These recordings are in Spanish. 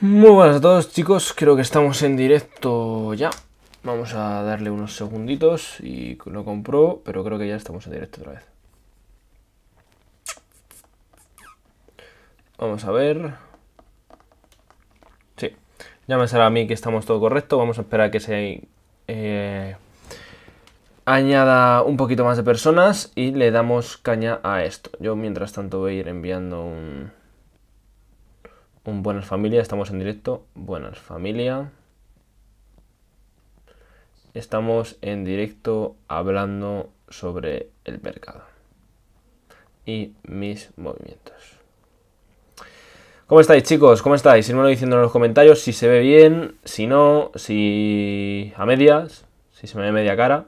Muy buenas a todos chicos, creo que estamos en directo ya. Vamos a darle unos segunditos y lo compró, pero creo que ya estamos en directo otra vez. Vamos a ver. Sí, ya me sale a mí que estamos todo correcto. Vamos a esperar a que se eh, añada un poquito más de personas y le damos caña a esto. Yo mientras tanto voy a ir enviando un un Buenas Familia, estamos en directo. Buenas Familia. Estamos en directo hablando sobre el mercado y mis movimientos. ¿Cómo estáis chicos? ¿Cómo estáis? Irme diciendo en los comentarios si se ve bien, si no, si a medias, si se me ve media cara,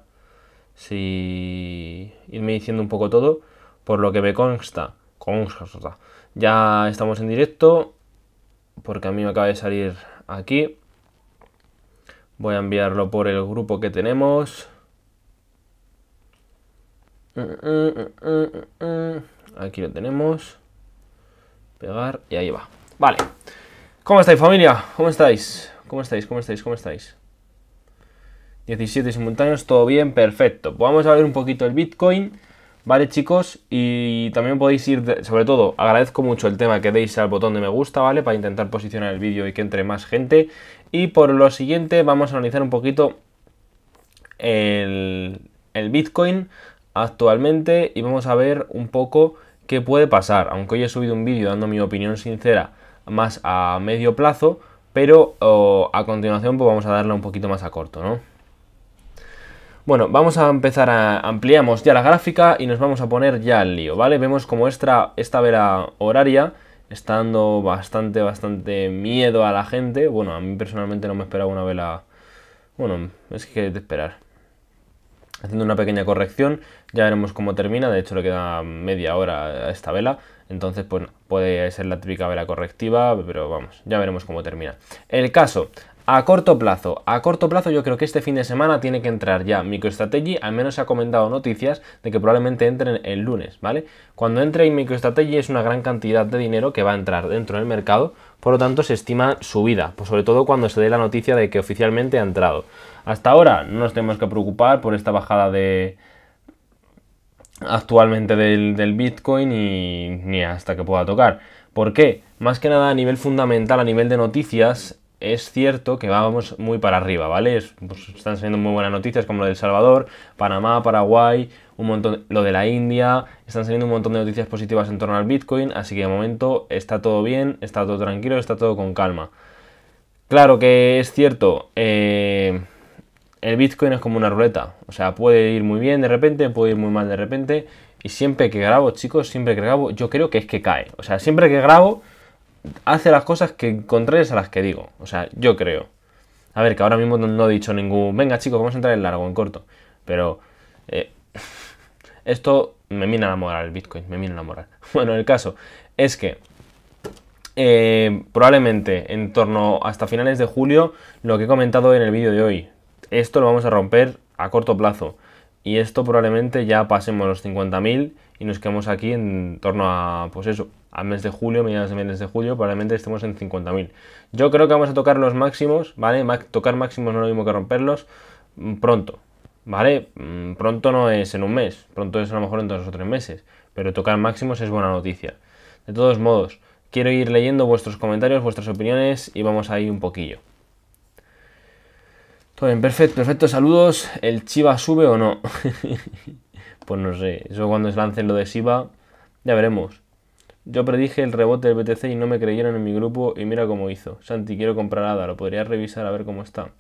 si irme diciendo un poco todo, por lo que me consta, consta. Ya estamos en directo, porque a mí me acaba de salir aquí. Voy a enviarlo por el grupo que tenemos. Aquí lo tenemos. Pegar y ahí va. Vale. ¿Cómo estáis familia? ¿Cómo estáis? ¿Cómo estáis? ¿Cómo estáis? ¿Cómo estáis? 17 simultáneos, todo bien, perfecto. Vamos a ver un poquito el Bitcoin. Vale chicos, y también podéis ir, sobre todo, agradezco mucho el tema que deis al botón de me gusta, ¿vale? Para intentar posicionar el vídeo y que entre más gente. Y por lo siguiente vamos a analizar un poquito el, el Bitcoin actualmente y vamos a ver un poco qué puede pasar. Aunque hoy he subido un vídeo dando mi opinión sincera más a medio plazo, pero a continuación pues vamos a darle un poquito más a corto, ¿no? Bueno, vamos a empezar a... ampliamos ya la gráfica y nos vamos a poner ya al lío, ¿vale? Vemos como esta, esta vela horaria está dando bastante, bastante miedo a la gente. Bueno, a mí personalmente no me esperaba una vela... Bueno, es que de esperar. Haciendo una pequeña corrección, ya veremos cómo termina. De hecho, le queda media hora a esta vela. Entonces, pues puede ser la típica vela correctiva, pero vamos, ya veremos cómo termina. El caso, a corto plazo, a corto plazo yo creo que este fin de semana tiene que entrar ya MicroStrategy, al menos se ha comentado noticias de que probablemente entren el lunes, ¿vale? Cuando entre en MicroStrategy es una gran cantidad de dinero que va a entrar dentro del mercado, por lo tanto se estima subida, pues sobre todo cuando se dé la noticia de que oficialmente ha entrado. Hasta ahora no nos tenemos que preocupar por esta bajada de actualmente del, Bitcoin y ni hasta que pueda tocar. ¿Por qué? Más que nada a nivel fundamental, a nivel de noticias, es cierto que vamos muy para arriba, ¿vale? Pues, están saliendo muy buenas noticias como lo de El Salvador, Panamá, Paraguay, un montón, lo de la India, están saliendo un montón de noticias positivas en torno al Bitcoin, así que de momento está todo bien, está todo tranquilo, está todo con calma. Claro que es cierto, eh, el Bitcoin es como una ruleta, o sea, puede ir muy bien de repente, puede ir muy mal de repente, y siempre que grabo, chicos, siempre que grabo, yo creo que es que cae, o sea, siempre que grabo hace las cosas que contrarias a las que digo. O sea, yo creo. A ver, que ahora mismo no, he dicho ningún. Venga, chicos, vamos a entrar en largo, en corto. Pero. Eh, esto me mina la moral, el Bitcoin, me mina la moral. Bueno, el caso es que. Eh, probablemente en torno hasta finales de julio, lo que he comentado en el vídeo de hoy. Esto lo vamos a romper a corto plazo. Y esto probablemente ya pasemos los 50.000 y nos quedemos aquí en torno a, pues eso, a mes de julio, mediados de mes de julio, probablemente estemos en 50.000. Yo creo que vamos a tocar los máximos, ¿vale? tocar máximos no es lo mismo que romperlos mm, pronto, ¿vale? Mm, pronto no es en un mes, pronto es a lo mejor en dos o tres meses, pero tocar máximos es buena noticia. De todos modos, quiero ir leyendo vuestros comentarios, vuestras opiniones y vamos ahí un poquillo. Todo bien, perfecto, perfecto, saludos. ¿El Chiva sube o no? pues no sé, eso cuando se lancen lo de Shiba, ya veremos. Yo predije el rebote del BTC y no me creyeron en mi grupo y mira cómo hizo. Santi, quiero comprar ADA, lo podrías revisar a ver cómo está.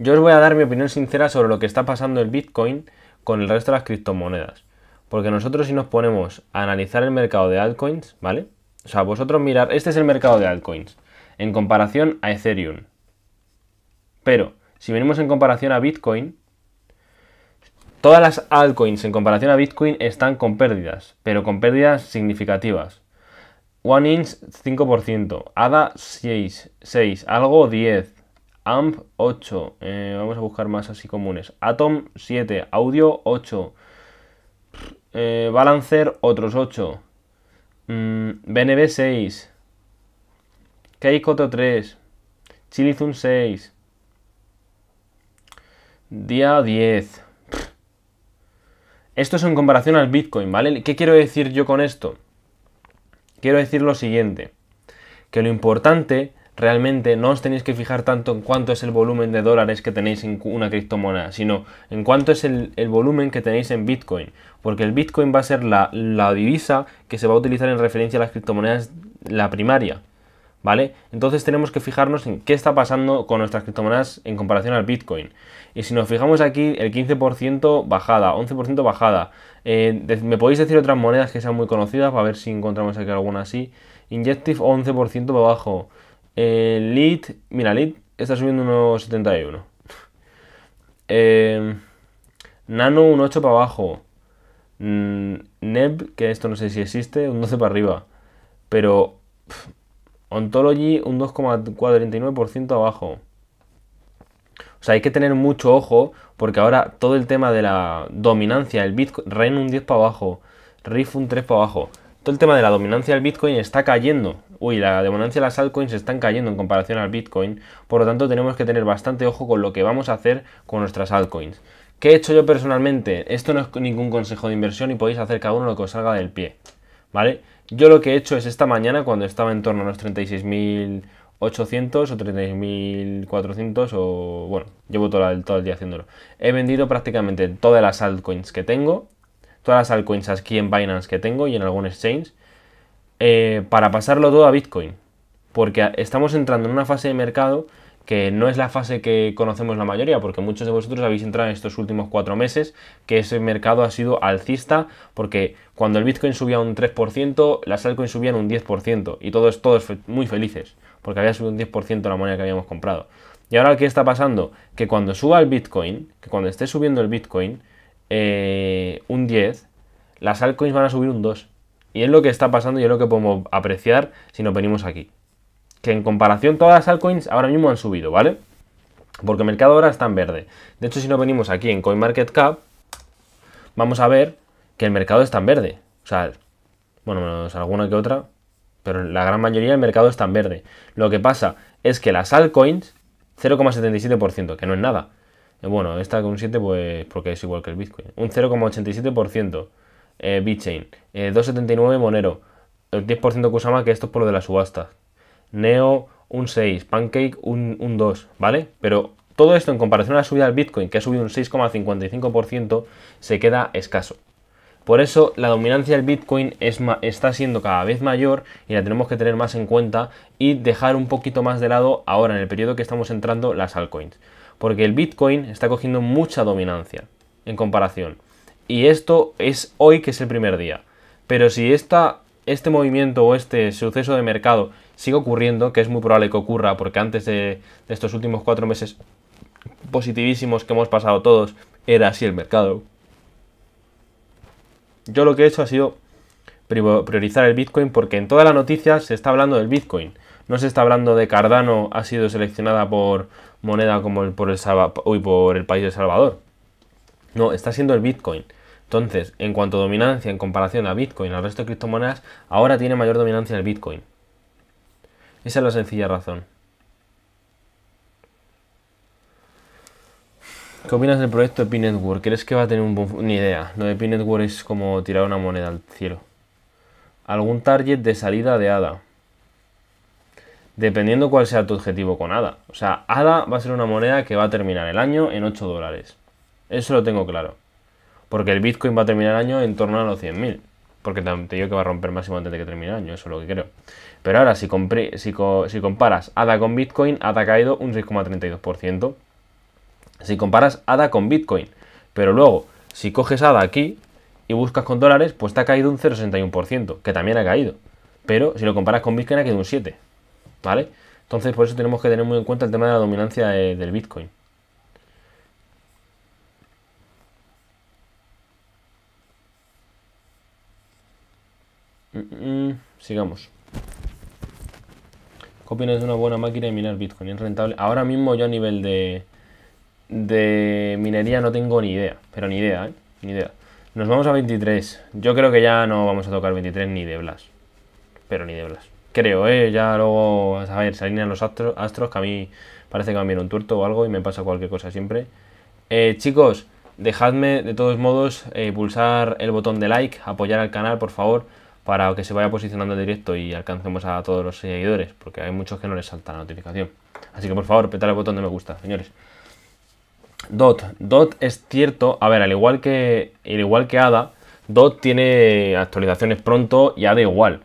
Yo os voy a dar mi opinión sincera sobre lo que está pasando el Bitcoin con el resto de las criptomonedas. Porque nosotros si nos ponemos a analizar el mercado de altcoins, ¿vale? O sea, vosotros mirar, este es el mercado de altcoins, en comparación a Ethereum. Pero, si venimos en comparación a Bitcoin, Todas las altcoins en comparación a Bitcoin están con pérdidas, pero con pérdidas significativas. OneInch 5%, ADA 6, 6, algo 10, AMP 8, eh, vamos a buscar más así comunes, Atom 7, Audio 8, eh, Balancer otros 8, BNB 6, Keikoto 3, Chilizun 6, día 10. Esto es en comparación al Bitcoin, ¿vale? ¿Qué quiero decir yo con esto? Quiero decir lo siguiente, que lo importante realmente no os tenéis que fijar tanto en cuánto es el volumen de dólares que tenéis en una criptomoneda, sino en cuánto es el, volumen que tenéis en Bitcoin. Porque el Bitcoin va a ser la, la, divisa que se va a utilizar en referencia a las criptomonedas, la primaria. ¿Vale? Entonces tenemos que fijarnos en qué está pasando con nuestras criptomonedas en comparación al Bitcoin. Y si nos fijamos aquí, el 15% bajada, 11% bajada. Eh, ¿Me podéis decir otras monedas que sean muy conocidas? Para ver si encontramos aquí alguna así. Injective 11% para abajo. Eh, Lead, mira, Lead está subiendo unos 71. Eh, Nano un 8 para abajo. Mm, Neb, que esto no sé si existe, un 12 para arriba. Pero Ontology un 2,49% abajo. O sea, hay que tener mucho ojo porque ahora todo el tema de la dominancia, el Bitcoin, REN un 10 para abajo, RIF un 3 para abajo. Todo el tema de la dominancia del Bitcoin está cayendo. Uy, la dominancia de las altcoins están cayendo en comparación al Bitcoin. Por lo tanto, tenemos que tener bastante ojo con lo que vamos a hacer con nuestras altcoins. ¿Qué he hecho yo personalmente? Esto no es ningún consejo de inversión y podéis hacer cada uno lo que os salga del pie. ¿Vale? Yo lo que he hecho es esta mañana, cuando estaba en torno a los 36.800 o 36.400 o... Bueno, llevo todo el, todo el día haciéndolo. He vendido prácticamente todas las altcoins que tengo, todas las altcoins aquí en Binance que tengo y en algún exchange, eh, para pasarlo todo a Bitcoin. Porque estamos entrando en una fase de mercado que no es la fase que conocemos la mayoría, porque muchos de vosotros habéis entrado en estos últimos cuatro meses, que ese mercado ha sido alcista, porque cuando el Bitcoin subía un 3%, las altcoins subían un 10%, y todos, todos muy felices, porque había subido un 10% la moneda que habíamos comprado. Y ahora, ¿qué está pasando? Que cuando suba el Bitcoin, que cuando esté subiendo el Bitcoin, eh, un 10, las altcoins van a subir un 2. Y es lo que está pasando y es lo que podemos apreciar si nos venimos aquí que en comparación todas las altcoins ahora mismo han subido, ¿vale? Porque el mercado ahora está en verde. De hecho, si nos venimos aquí en CoinMarketCap, vamos a ver que el mercado está en verde. O sea, bueno, menos alguna que otra, pero la gran mayoría del mercado está en verde. Lo que pasa es que las altcoins, 0,77%, que no es nada. Eh, bueno, esta con un 7, pues porque es igual que el Bitcoin. Un 0,87%. Eh, BitChain. 2,79 eh, Monero. El 10% Kusama, que esto es por lo de las subastas. Neo un 6, Pancake un, 2, ¿vale? Pero todo esto en comparación a la subida del Bitcoin, que ha subido un 6,55%, se queda escaso. Por eso la dominancia del Bitcoin es está siendo cada vez mayor y la tenemos que tener más en cuenta y dejar un poquito más de lado ahora en el periodo que estamos entrando las altcoins. Porque el Bitcoin está cogiendo mucha dominancia en comparación. Y esto es hoy que es el primer día. Pero si esta, este movimiento o este suceso de mercado sigue ocurriendo, que es muy probable que ocurra, porque antes de, estos últimos cuatro meses positivísimos que hemos pasado todos, era así el mercado. Yo lo que he hecho ha sido priorizar el Bitcoin porque en todas las noticias se está hablando del Bitcoin. No se está hablando de Cardano ha sido seleccionada por moneda como el, por, el por el país de Salvador. No, está siendo el Bitcoin. Entonces, en cuanto a dominancia en comparación a Bitcoin al resto de criptomonedas, ahora tiene mayor dominancia el Bitcoin. Esa es la sencilla razón. ¿Qué opinas del proyecto de P-Network? ¿Crees que va a tener un buen... Ni idea. Lo de P-Network es como tirar una moneda al cielo. ¿Algún target de salida de ADA? Dependiendo cuál sea tu objetivo con ADA. O sea, ADA va a ser una moneda que va a terminar el año en 8 dólares. Eso lo tengo claro. Porque el Bitcoin va a terminar el año en torno a los 100.000. Porque te digo que va a romper máximo antes de que termine el año. Eso es lo que creo. Pero ahora, si, si, comparas ADA con Bitcoin, ADA ha caído un 6,32%. Si comparas ADA con Bitcoin, pero luego, si coges ADA aquí y buscas con dólares, pues te ha caído un 0,61%, que también ha caído. Pero si lo comparas con Bitcoin, ha caído un 7%. ¿Vale? Entonces, por eso tenemos que tener muy en cuenta el tema de la dominancia del Bitcoin. Mm, mm, sigamos. ¿Qué opinas de una buena máquina de minar Bitcoin? ¿Es rentable? Ahora mismo yo a nivel de, de minería no tengo ni idea, pero ni idea, ¿eh? Ni idea. Nos vamos a 23. Yo creo que ya no vamos a tocar 23 ni de Blas. Pero ni de Blas. Creo, ¿eh? Ya luego, a ver, se alinean los astros, astros que a mí parece que me viene un tuerto o algo y me pasa cualquier cosa siempre. Eh, chicos, dejadme de todos modos eh, pulsar el botón de like, apoyar al canal, por favor, para que se vaya posicionando directo y alcancemos a todos los seguidores, porque hay muchos que no les salta la notificación. Así que por favor, petar el botón de me gusta, señores. Dot. Dot es cierto, a ver, al igual que, al igual que ADA, Dot tiene actualizaciones pronto y ADA igual.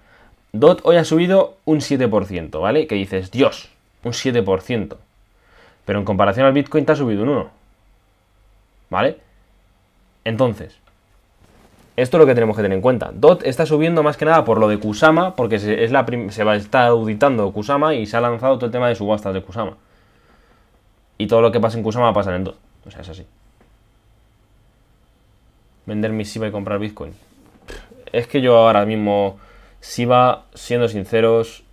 Dot hoy ha subido un 7%, ¿vale? Que dices, Dios, un 7%. Pero en comparación al Bitcoin te ha subido un 1. ¿Vale? Entonces, esto es lo que tenemos que tener en cuenta. DOT está subiendo más que nada por lo de Kusama, porque se, es la se estar auditando Kusama y se ha lanzado todo el tema de subastas de Kusama. Y todo lo que pasa en Kusama va a pasar en DOT. O sea, es así. Vender mi SIBA y comprar Bitcoin. Es que yo ahora mismo, SIBA, siendo sinceros,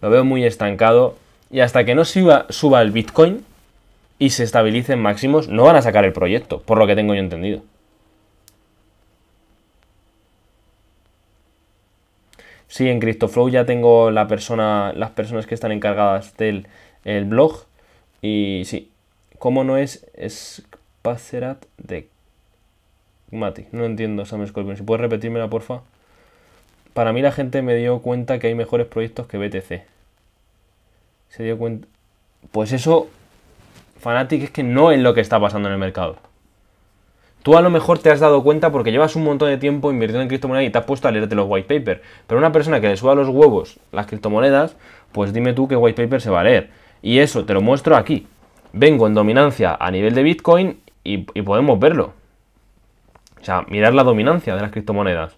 lo veo muy estancado. Y hasta que no suba, suba el Bitcoin y se estabilice en máximos, no van a sacar el proyecto, por lo que tengo yo entendido. Sí, en CryptoFlow ya tengo la persona, las personas que están encargadas del blog. Y sí, ¿cómo no es Spacerat de Mati? No entiendo, Sam Scorpion. Si puedes repetírmela, porfa. Para mí la gente me dio cuenta que hay mejores proyectos que BTC. Se dio cuenta... Pues eso, Fanatic, es que no es lo que está pasando en el mercado. Tú a lo mejor te has dado cuenta porque llevas un montón de tiempo invirtiendo en criptomonedas y te has puesto a leerte los white papers. Pero una persona que le suba los huevos las criptomonedas, pues dime tú qué white paper se va a leer. Y eso te lo muestro aquí. Vengo en dominancia a nivel de Bitcoin y, podemos verlo. O sea, mirar la dominancia de las criptomonedas.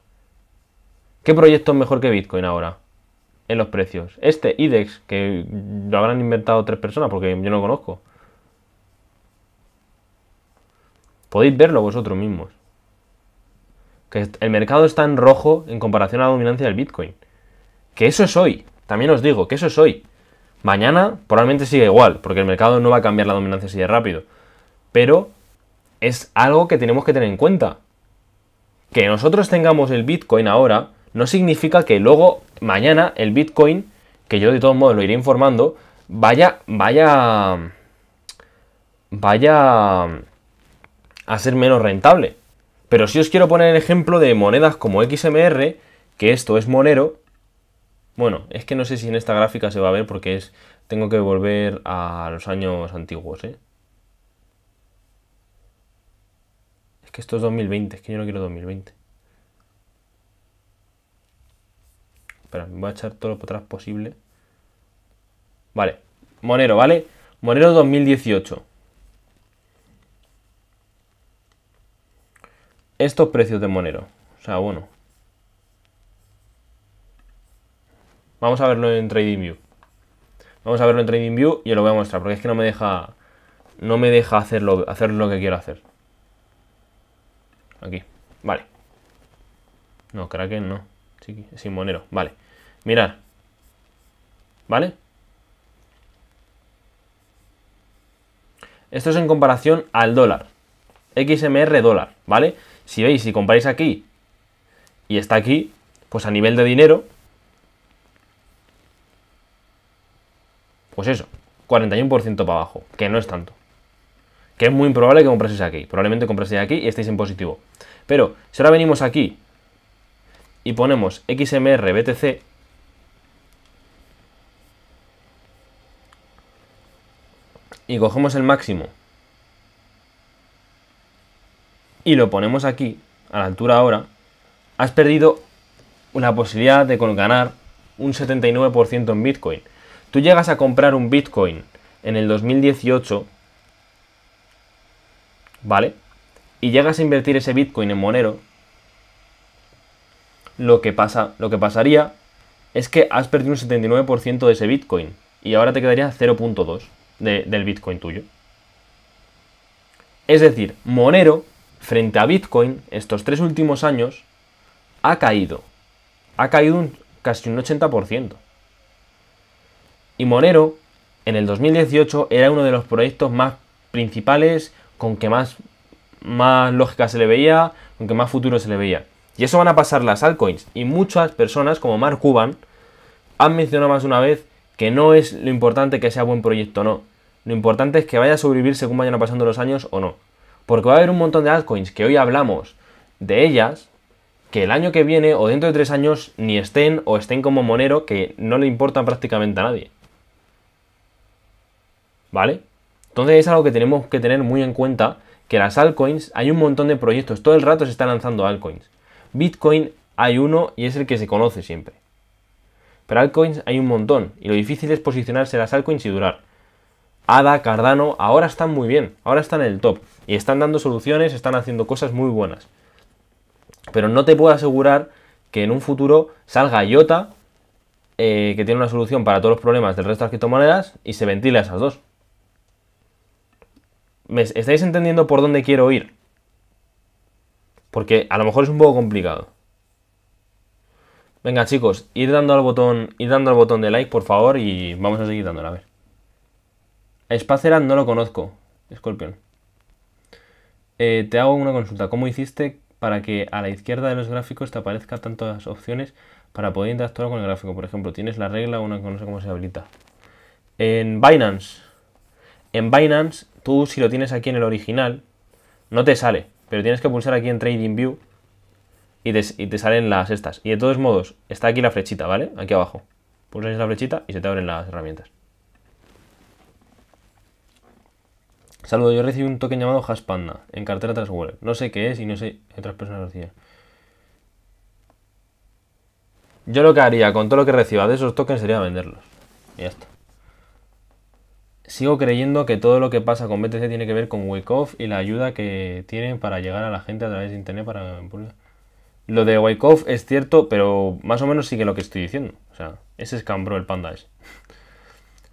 ¿Qué proyecto es mejor que Bitcoin ahora? En los precios. Este, IDEX, que lo habrán inventado tres personas porque yo no lo conozco. Podéis verlo vosotros mismos. Que el mercado está en rojo en comparación a la dominancia del Bitcoin. Que eso es hoy. También os digo que eso es hoy. Mañana probablemente siga igual, porque el mercado no va a cambiar la dominancia así de rápido. Pero es algo que tenemos que tener en cuenta. Que nosotros tengamos el Bitcoin ahora no significa que luego mañana el Bitcoin, que yo de todos modos lo iré informando, vaya, vaya, vaya a ser menos rentable. Pero si os quiero poner el ejemplo de monedas como XMR, que esto es Monero, bueno, es que no sé si en esta gráfica se va a ver porque es tengo que volver a los años antiguos, ¿eh? Es que esto es 2020, es que yo no quiero 2020. Espera, me voy a echar todo lo atrás posible. Vale, Monero, ¿vale? Monero 2018. Estos precios de Monero. O sea, bueno. Vamos a verlo en TradingView. Vamos a verlo en TradingView y os lo voy a mostrar porque es que no me deja no me deja hacerlo, hacer lo que quiero hacer. Aquí, vale. No, Kraken no. Sí, sin Monero, vale. Mirad. ¿Vale? Esto es en comparación al dólar. XMR dólar, ¿vale? Si veis, si comparáis aquí y está aquí, pues a nivel de dinero, pues eso, 41% para abajo, que no es tanto. Que es muy improbable que compraseis aquí. Probablemente compraseis aquí y estéis en positivo. Pero si ahora venimos aquí y ponemos XMR BTC, y cogemos el máximo y lo ponemos aquí, a la altura ahora, has perdido la posibilidad de ganar un 79% en Bitcoin. Tú llegas a comprar un Bitcoin en el 2018, ¿vale? Y llegas a invertir ese Bitcoin en Monero, lo que, pasa, lo que pasaría es que has perdido un 79% de ese Bitcoin y ahora te quedaría 0.2 del Bitcoin tuyo. Es decir, Monero frente a Bitcoin, estos tres últimos años, ha caído. Ha caído casi un 80%. Y Monero, en el 2018, era uno de los proyectos más principales, con que más, más lógica se le veía, con que más futuro se le veía. Y eso van a pasar las altcoins. Y muchas personas, como Mark Cuban, han mencionado más de una vez que no es lo importante que sea buen proyecto o no. Lo importante es que vaya a sobrevivir según vayan pasando los años o no. Porque va a haber un montón de altcoins que hoy hablamos de ellas, que el año que viene o dentro de tres años ni estén o estén como Monero, que no le importan prácticamente a nadie. ¿Vale? Entonces es algo que tenemos que tener muy en cuenta, que las altcoins, hay un montón de proyectos, todo el rato se están lanzando altcoins. Bitcoin hay uno y es el que se conoce siempre. Pero altcoins hay un montón y lo difícil es posicionarse las altcoins y durar. ADA, Cardano, ahora están muy bien, ahora están en el top y están dando soluciones, están haciendo cosas muy buenas. Pero no te puedo asegurar que en un futuro salga IOTA, eh, que tiene una solución para todos los problemas del resto de las criptomonedas, y se ventile a esas dos. ¿Me estáis entendiendo por dónde quiero ir? Porque a lo mejor es un poco complicado. Venga, chicos, ir dando al botón, ir dando al botón de like, por favor, y vamos a seguir dándole, a ver. Spaceland no lo conozco, Scorpion. Eh, te hago una consulta. ¿Cómo hiciste para que a la izquierda de los gráficos te aparezcan tantas opciones para poder interactuar con el gráfico? Por ejemplo, tienes la regla, una que no sé cómo se habilita. En Binance, en Binance, tú si lo tienes aquí en el original, no te sale, pero tienes que pulsar aquí en Trading View y te, salen las estas. Y de todos modos, está aquí la flechita, ¿vale? Aquí abajo. Pulsas la flechita y se te abren las herramientas. Saludo, yo recibí un token llamado Hashpanda en cartera tras wallet. No sé qué es y no sé otras personas lo reciben. Yo lo que haría con todo lo que reciba de esos tokens sería venderlos. Y ya está. Sigo creyendo que todo lo que pasa con BTC tiene que ver con Wyckoff y la ayuda que tienen para llegar a la gente a través de internet para lo de Wyckoff es cierto, pero más o menos sigue lo que estoy diciendo. O sea, ese escambró el panda ese.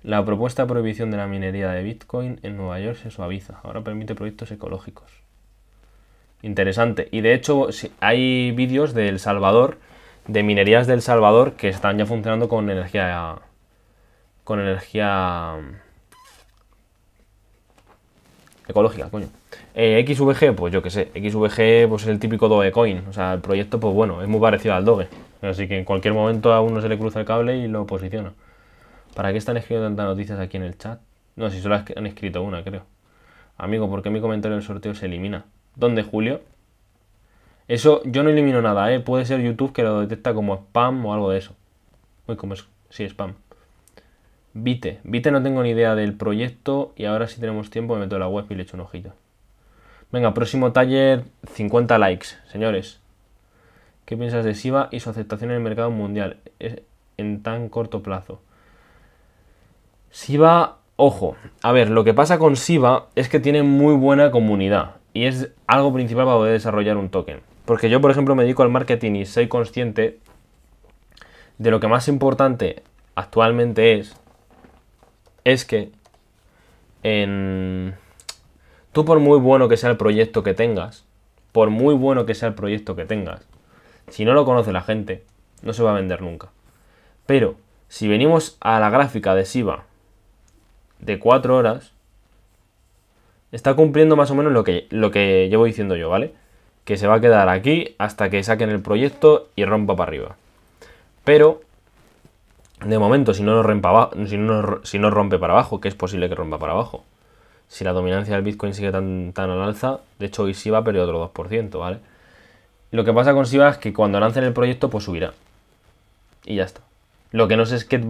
La propuesta de prohibición de la minería de Bitcoin en Nueva York se suaviza. Ahora permite proyectos ecológicos. Interesante. Y de hecho hay vídeos de El Salvador, de minerías del Salvador, que están ya funcionando con energía... Con energía... Ecológica, coño. Eh, XVG, pues yo qué sé, XVG pues es el típico Dogecoin, o sea, el proyecto pues bueno, es muy parecido al Doge, así que en cualquier momento a uno se le cruza el cable y lo posiciona. ¿Para qué están escribiendo tantas noticias aquí en el chat? No, si solo han escrito una, creo. Amigo, ¿por qué mi comentario del sorteo se elimina? ¿Dónde, Julio? Eso, yo no elimino nada, ¿eh? Puede ser YouTube que lo detecta como spam o algo de eso. Uy, como es, sí, spam. Vite. Vite no tengo ni idea del proyecto y ahora si tenemos tiempo me meto en la web y le echo un ojito. Venga, próximo taller, 50 likes, señores. ¿Qué piensas de SIVA y su aceptación en el mercado mundial en tan corto plazo? SIVA, ojo, a ver, lo que pasa con SIVA es que tiene muy buena comunidad y es algo principal para poder desarrollar un token. Porque yo, por ejemplo, me dedico al marketing y soy consciente de lo que más importante actualmente es, es que en Tú por muy bueno que sea el proyecto que tengas, por muy bueno que sea el proyecto que tengas, si no lo conoce la gente, no se va a vender nunca. Pero si venimos a la gráfica de SIVA de 4 horas, está cumpliendo más o menos lo que, lo que llevo diciendo yo, ¿vale? Que se va a quedar aquí hasta que saquen el proyecto y rompa para arriba. Pero, de momento, si no, rompa, si no, si no rompe para abajo, que es posible que rompa para abajo, si la dominancia del Bitcoin sigue tan, tan al alza, de hecho hoy SIVA perdió otro 2%, ¿vale? Lo que pasa con SIVA es que cuando lancen el proyecto, pues subirá. Y ya está. Lo que no sé es qué,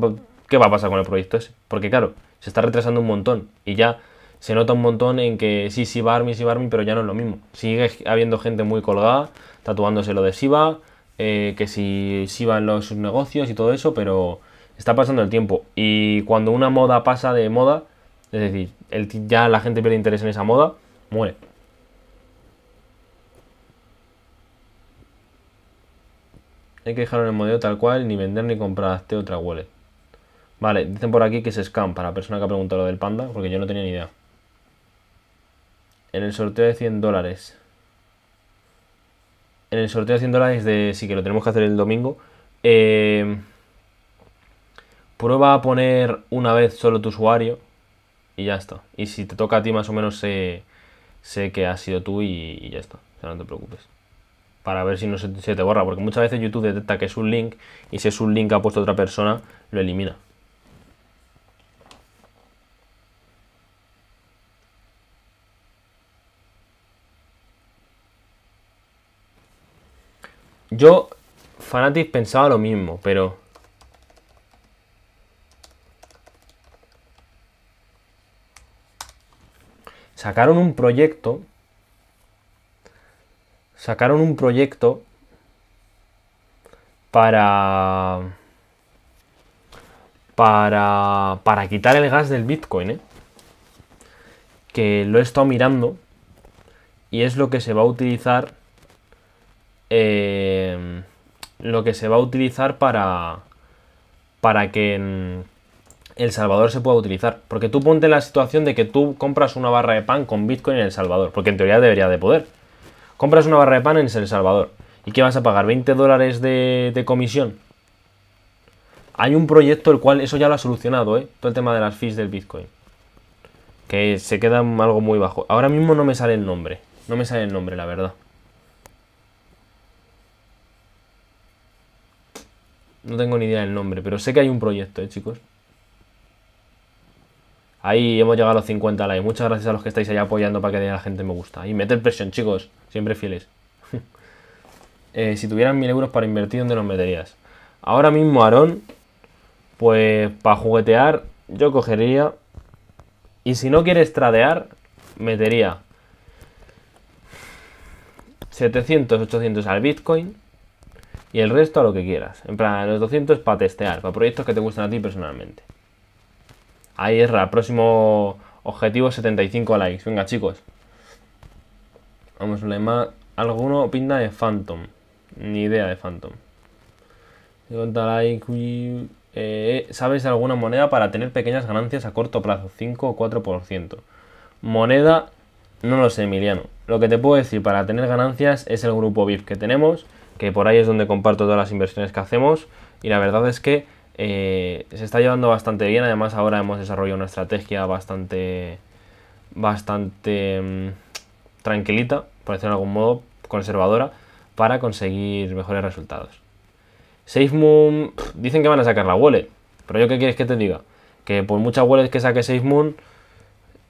qué va a pasar con el proyecto ese. Porque claro, se está retrasando un montón. Y ya se nota un montón en que sí, sí va Army, sí va pero ya no es lo mismo. Sigue habiendo gente muy colgada, tatuándose lo de SIVA, eh, que si SIVA en los negocios y todo eso, pero está pasando el tiempo. Y cuando una moda pasa de moda, es decir, ya la gente pierde interés en esa moda, muere. Hay que dejarlo en el modelo tal cual, ni vender ni comprar este otra wallet. Vale, dicen por aquí que es scam para la persona que ha preguntado lo del panda, porque yo no tenía ni idea. En el sorteo de 100 dólares. En el sorteo de 100 dólares de... Sí, que lo tenemos que hacer el domingo. Eh, prueba a poner una vez solo tu usuario y ya está. Y si te toca a ti más o menos sé, sé que has sido tú y, ya está. O sea, no te preocupes. para ver si no se, te borra, porque muchas veces YouTube detecta que es un link y si es un link que ha puesto otra persona, lo elimina. Yo, Fanatic, pensaba lo mismo, pero... Sacaron un proyecto sacaron un proyecto para para para quitar el gas del Bitcoin, ¿eh? que lo he estado mirando y es lo que se va a utilizar eh, lo que se va a utilizar para para que en El Salvador se pueda utilizar. Porque tú ponte en la situación de que tú compras una barra de pan con Bitcoin en El Salvador, porque en teoría debería de poder Compras una barra de pan en El Salvador. ¿Y qué vas a pagar? ¿20 dólares de, comisión? Hay un proyecto el cual eso ya lo ha solucionado, ¿eh? Todo el tema de las fees del Bitcoin. Que se queda algo muy bajo. Ahora mismo no me sale el nombre. No me sale el nombre, la verdad. No tengo ni idea del nombre, pero sé que hay un proyecto, ¿eh, chicos? Ahí hemos llegado a los 50 likes. Muchas gracias a los que estáis ahí apoyando para que la gente me gusta. Y meter presión, chicos. Siempre fieles. Eh, si tuvieran 1000 euros para invertir, ¿dónde los meterías? Ahora mismo, Aarón, pues para juguetear, yo cogería. Y si no quieres tradear, metería 700, 800 al Bitcoin. Y el resto a lo que quieras. En plan, los 200 para testear, para proyectos que te gustan a ti personalmente. Ahí es el próximo objetivo 75 likes. Venga, chicos. Vamos a más. Alguno pinta de Phantom. Ni idea de Phantom. Eh, ¿Sabes de alguna moneda para tener pequeñas ganancias a corto plazo? 5 o 4%. Moneda, no lo sé, Emiliano. Lo que te puedo decir para tener ganancias es el grupo VIP que tenemos, que por ahí es donde comparto todas las inversiones que hacemos. Y la verdad es que eh, se está llevando bastante bien, además ahora hemos desarrollado una estrategia bastante, bastante mm, tranquilita, por decirlo de algún modo, conservadora, para conseguir mejores resultados. SafeMoon, dicen que van a sacar la wallet, pero yo qué quieres que te diga? Que por muchas wallets que saque SafeMoon,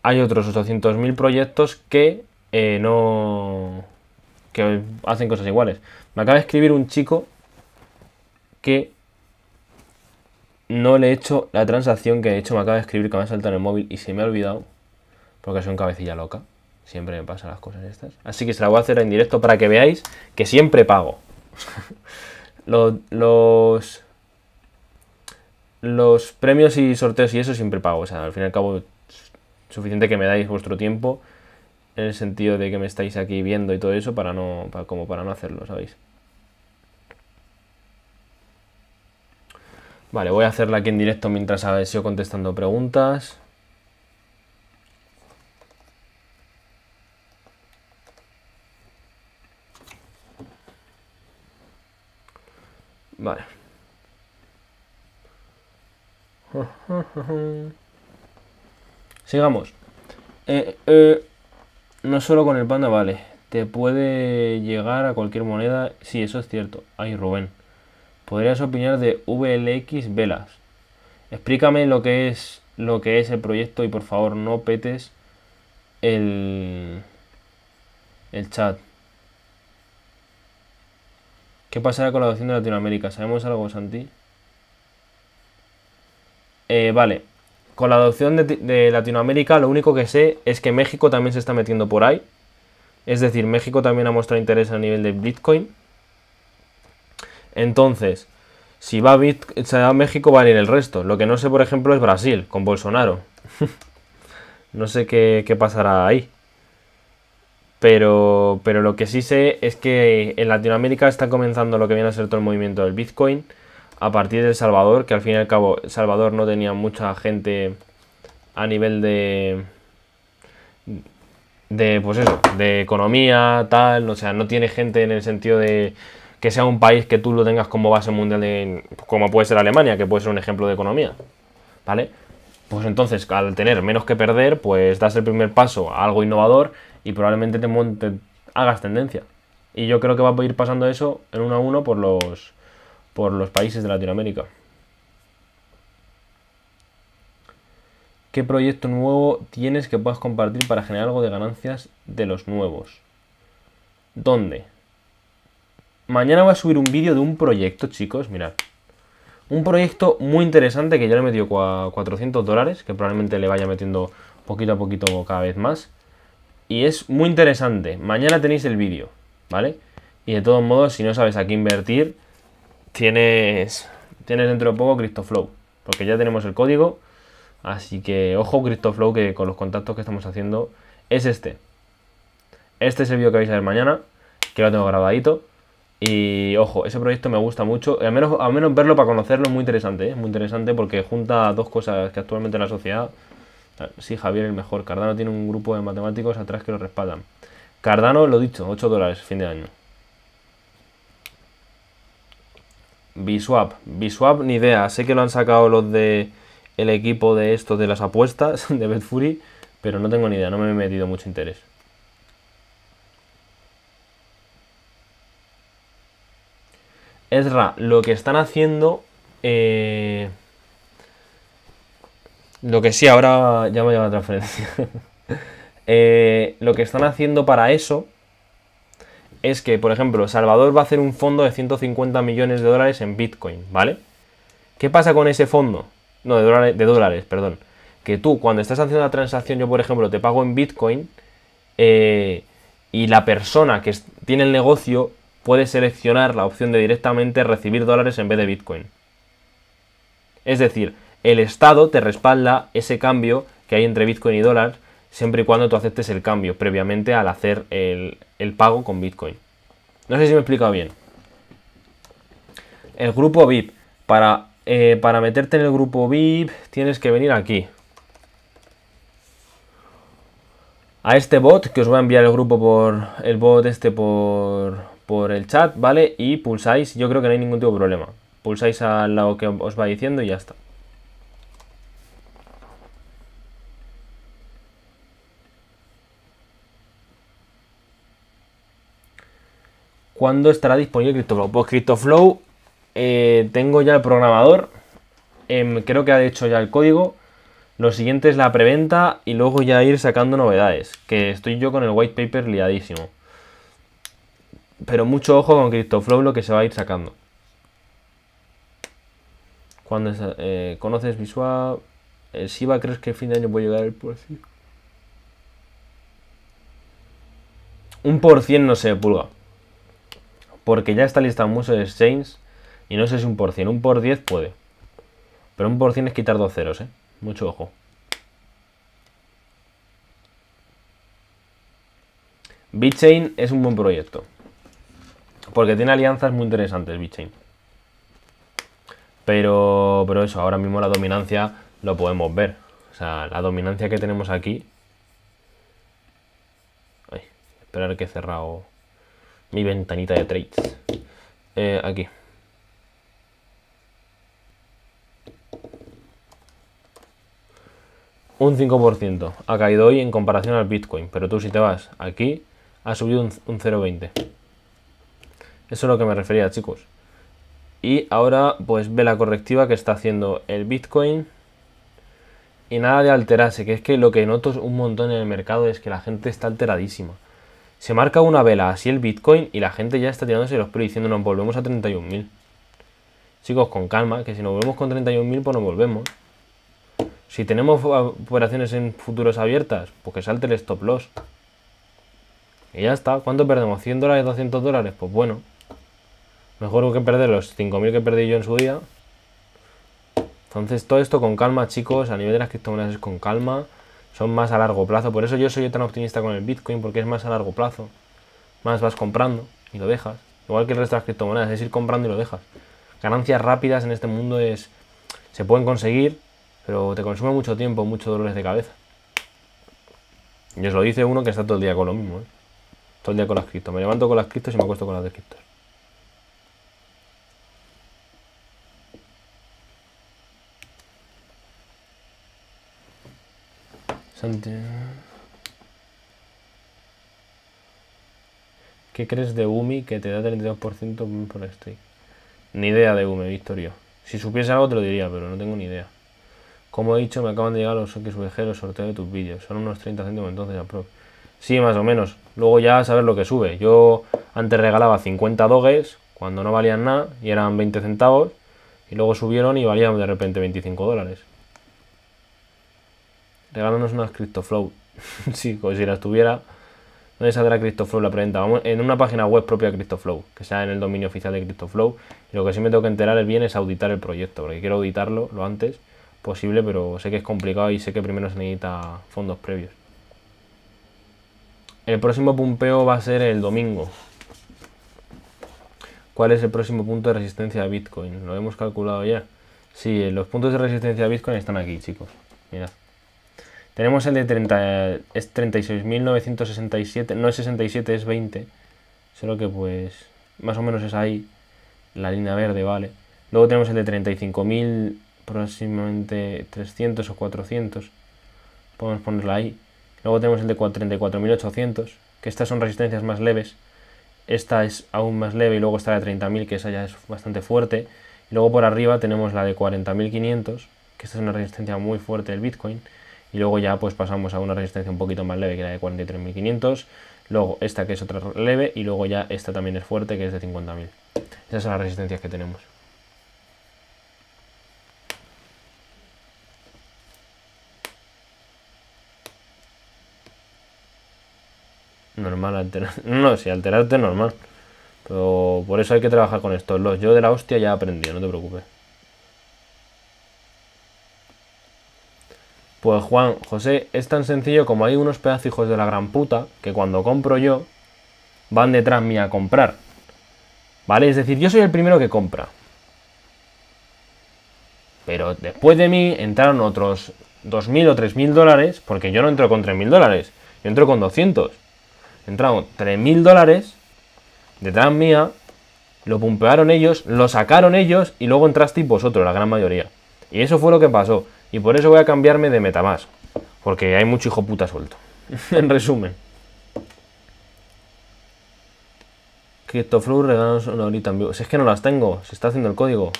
hay otros 800.000 proyectos que eh, no... que hacen cosas iguales. Me acaba de escribir un chico que no le he hecho la transacción que he hecho, me acaba de escribir que me ha saltado en el móvil y se me ha olvidado, porque soy un cabecilla loca. Siempre me pasan las cosas estas. Así que se la voy a hacer en directo para que veáis que siempre pago. los, los, premios y sorteos y eso siempre pago. O sea, al fin y al cabo, suficiente que me dais vuestro tiempo en el sentido de que me estáis aquí viendo y todo eso para no, como para no hacerlo, ¿sabéis? Vale, voy a hacerla aquí en directo mientras sigo contestando preguntas. Vale. Sigamos. Eh, eh, no solo con el panda, vale. Te puede llegar a cualquier moneda. Sí, eso es cierto. Ay, Rubén. ¿Podrías opinar de VLX Velas? Explícame lo que es lo que es el proyecto y por favor no petes el, el chat. ¿Qué pasará con la adopción de Latinoamérica? ¿Sabemos algo, Santi? Eh, vale. Con la adopción de, Latinoamérica, lo único que sé es que México también se está metiendo por ahí. Es decir, México también ha mostrado interés a nivel de Bitcoin. Entonces, si va, a México, va a ir el resto. Lo que no sé, por ejemplo, es Brasil, con Bolsonaro. no sé qué, pasará ahí. Pero, pero lo que sí sé es que en Latinoamérica está comenzando lo que viene a ser todo el movimiento del Bitcoin a partir de El Salvador, que al fin y al cabo El Salvador no tenía mucha gente a nivel de de pues eso, de economía, tal, o sea, no tiene gente en el sentido de que sea un país que tú lo tengas como base mundial, de, como puede ser Alemania, que puede ser un ejemplo de economía. ¿Vale? Pues entonces, al tener menos que perder, pues das el primer paso a algo innovador y probablemente te, hagas tendencia. Y yo creo que va a ir pasando eso en uno a uno por los, por los países de Latinoamérica. ¿Qué proyecto nuevo tienes que puedas compartir para generar algo de ganancias de los nuevos? ¿Dónde? Mañana voy a subir un vídeo de un proyecto, chicos, mirad. Un proyecto muy interesante que ya le he metido 400 dólares, que probablemente le vaya metiendo poquito a poquito cada vez más. Y es muy interesante. Mañana tenéis el vídeo, ¿vale? Y de todos modos, si no sabes a qué invertir, tienes, tienes dentro de poco CryptoFlow. Porque ya tenemos el código Así que ojo CryptoFlow que con los contactos que estamos haciendo es este. Este es el vídeo que vais a ver mañana, que lo tengo grabadito. Y ojo, ese proyecto me gusta mucho. Al menos, al menos verlo para conocerlo es muy interesante, ¿eh? muy interesante porque junta dos cosas que actualmente en la sociedad. Sí, Javier el mejor. Cardano tiene un grupo de matemáticos atrás que lo respaldan. Cardano, lo dicho, 8 dólares, fin de año. Biswap. Biswap, ni idea. Sé que lo han sacado los de el equipo de estos de las apuestas de Betfury, pero no tengo ni idea, no me he metido mucho interés. Ezra, lo que están haciendo... Eh, lo que sí, ahora ya me ha la transferencia. Eh, lo que están haciendo para eso es que, por ejemplo, Salvador va a hacer un fondo de 150 millones de dólares en Bitcoin, ¿vale? ¿Qué pasa con ese fondo? no, de dólares, de dólares, perdón, que tú cuando estás haciendo la transacción, yo por ejemplo te pago en Bitcoin eh, y la persona que tiene el negocio puede seleccionar la opción de directamente recibir dólares en vez de Bitcoin. Es decir, el Estado te respalda ese cambio que hay entre Bitcoin y dólar siempre y cuando tú aceptes el cambio previamente al hacer el, el pago con Bitcoin. No sé si me he explicado bien. El grupo VIP para eh, para meterte en el grupo VIP tienes que venir aquí. A este bot, que os voy a enviar el grupo por el bot este por, por el chat, ¿vale? Y pulsáis, yo creo que no hay ningún tipo de problema. Pulsáis al lado que os va diciendo y ya está. ¿Cuándo estará disponible CryptoFlow? Pues CryptoFlow eh, tengo ya el programador. Em, creo que ha hecho ya el código. Lo siguiente es la preventa y luego ya ir sacando novedades. Que estoy yo con el white paper liadísimo. Pero mucho ojo con CryptoFlow lo que se va a ir sacando. Cuando eh, conoces Visual, el SIBA, ¿crees que el fin de año puede llegar el por Un por cien no se pulga. Porque ya está listado muchos exchanges y no sé si un por cien, un por 10 puede. Pero un por cien es quitar dos ceros, ¿eh? Mucho ojo. BitChain es un buen proyecto. Porque tiene alianzas muy interesantes, BitChain. Pero, pero eso, ahora mismo la dominancia lo podemos ver. O sea, la dominancia que tenemos aquí... Ay, esperar que he cerrado mi ventanita de trades. Eh, aquí. un 5% ha caído hoy en comparación al Bitcoin. Pero tú si te vas aquí, ha subido un, 0,20. Eso es lo que me refería, chicos. Y ahora pues ve la correctiva que está haciendo el Bitcoin. Y nada de alterarse, que es que lo que noto un montón en el mercado es que la gente está alteradísima. Se marca una vela así el Bitcoin y la gente ya está tirándose los pelos diciendo nos volvemos a 31.000. Chicos, con calma, que si nos volvemos con 31.000 pues nos volvemos. Si tenemos operaciones en futuros abiertas, pues que salte el stop loss. Y ya está. ¿Cuánto perdemos? ¿100 dólares, 200 dólares? Pues bueno. Mejor que perder los 5.000 que perdí yo en su día. Entonces todo esto con calma, chicos. A nivel de las criptomonedas es con calma. Son más a largo plazo. Por eso yo soy tan optimista con el Bitcoin, porque es más a largo plazo. Más vas comprando y lo dejas. Igual que el resto de las criptomonedas, es ir comprando y lo dejas. Ganancias rápidas en este mundo es se pueden conseguir, pero te consume mucho tiempo, muchos dolores de cabeza. Y os lo dice uno que está todo el día con lo mismo, ¿eh? Todo el día con las criptos. Me levanto con las criptos y me acuesto con las de. ¿Qué crees de UMI que te da 32% por stake? Ni idea de UMI, Victorio. Si supiese algo te lo diría, pero no tengo ni idea. Como he dicho, me acaban de llegar los XVG, sorteo de tus vídeos. Son unos 30 céntimos entonces a pro. Sí, más o menos. Luego ya saber lo que sube. Yo antes regalaba 50 doges cuando no valían nada y eran 20 centavos. Y luego subieron y valían de repente 25 dólares. Regálanos unas CryptoFlow. sí, como si las tuviera. ¿Dónde saldrá CryptoFlow la preventa? Vamos en una página web propia de CryptoFlow, que sea en el dominio oficial de CryptoFlow. Y lo que sí me tengo que enterar es bien es auditar el proyecto, porque quiero auditarlo lo antes posible, pero sé que es complicado y sé que primero se necesita fondos previos. El próximo pumpeo va a ser el domingo. ¿Cuál es el próximo punto de resistencia de Bitcoin? ¿Lo hemos calculado ya? Sí, los puntos de resistencia de Bitcoin están aquí, chicos. Mirad. Tenemos el de 30, es 36.967, no es 67, es 20. Solo que pues más o menos es ahí, la línea verde, ¿vale? Luego tenemos el de 35.000 aproximadamente 300 o 400. Podemos ponerla ahí. Luego tenemos el de 34.800, que estas son resistencias más leves. Esta es aún más leve y luego está la de 30.000, que esa ya es bastante fuerte. Y luego por arriba tenemos la de 40.500, que esta es una resistencia muy fuerte del Bitcoin. Y luego ya pues pasamos a una resistencia un poquito más leve, que la de 43.500. Luego esta que es otra leve y luego ya esta también es fuerte, que es de 50.000. Esas son las resistencias que tenemos. Normal alterar. No, si alterarte es normal. Pero por eso hay que trabajar con estos los. Yo de la hostia ya he aprendido, no te preocupes. Pues Juan, José, es tan sencillo como hay unos pedazos de la gran puta que cuando compro yo van detrás mía a comprar. ¿Vale? Es decir, yo soy el primero que compra. Pero después de mí entraron otros 2.000 o 3.000 dólares, porque yo no entro con 3.000 dólares, yo entro con 200 entraron 3.000 dólares detrás mía, lo pumpearon ellos, lo sacaron ellos y luego entrasteis vosotros, la gran mayoría. Y eso fue lo que pasó. Y por eso voy a cambiarme de Metamask. Porque hay mucho hijo puta suelto. en resumen. CryptoFlow regalos una horita en vivo. Si es que no las tengo, se está haciendo el código.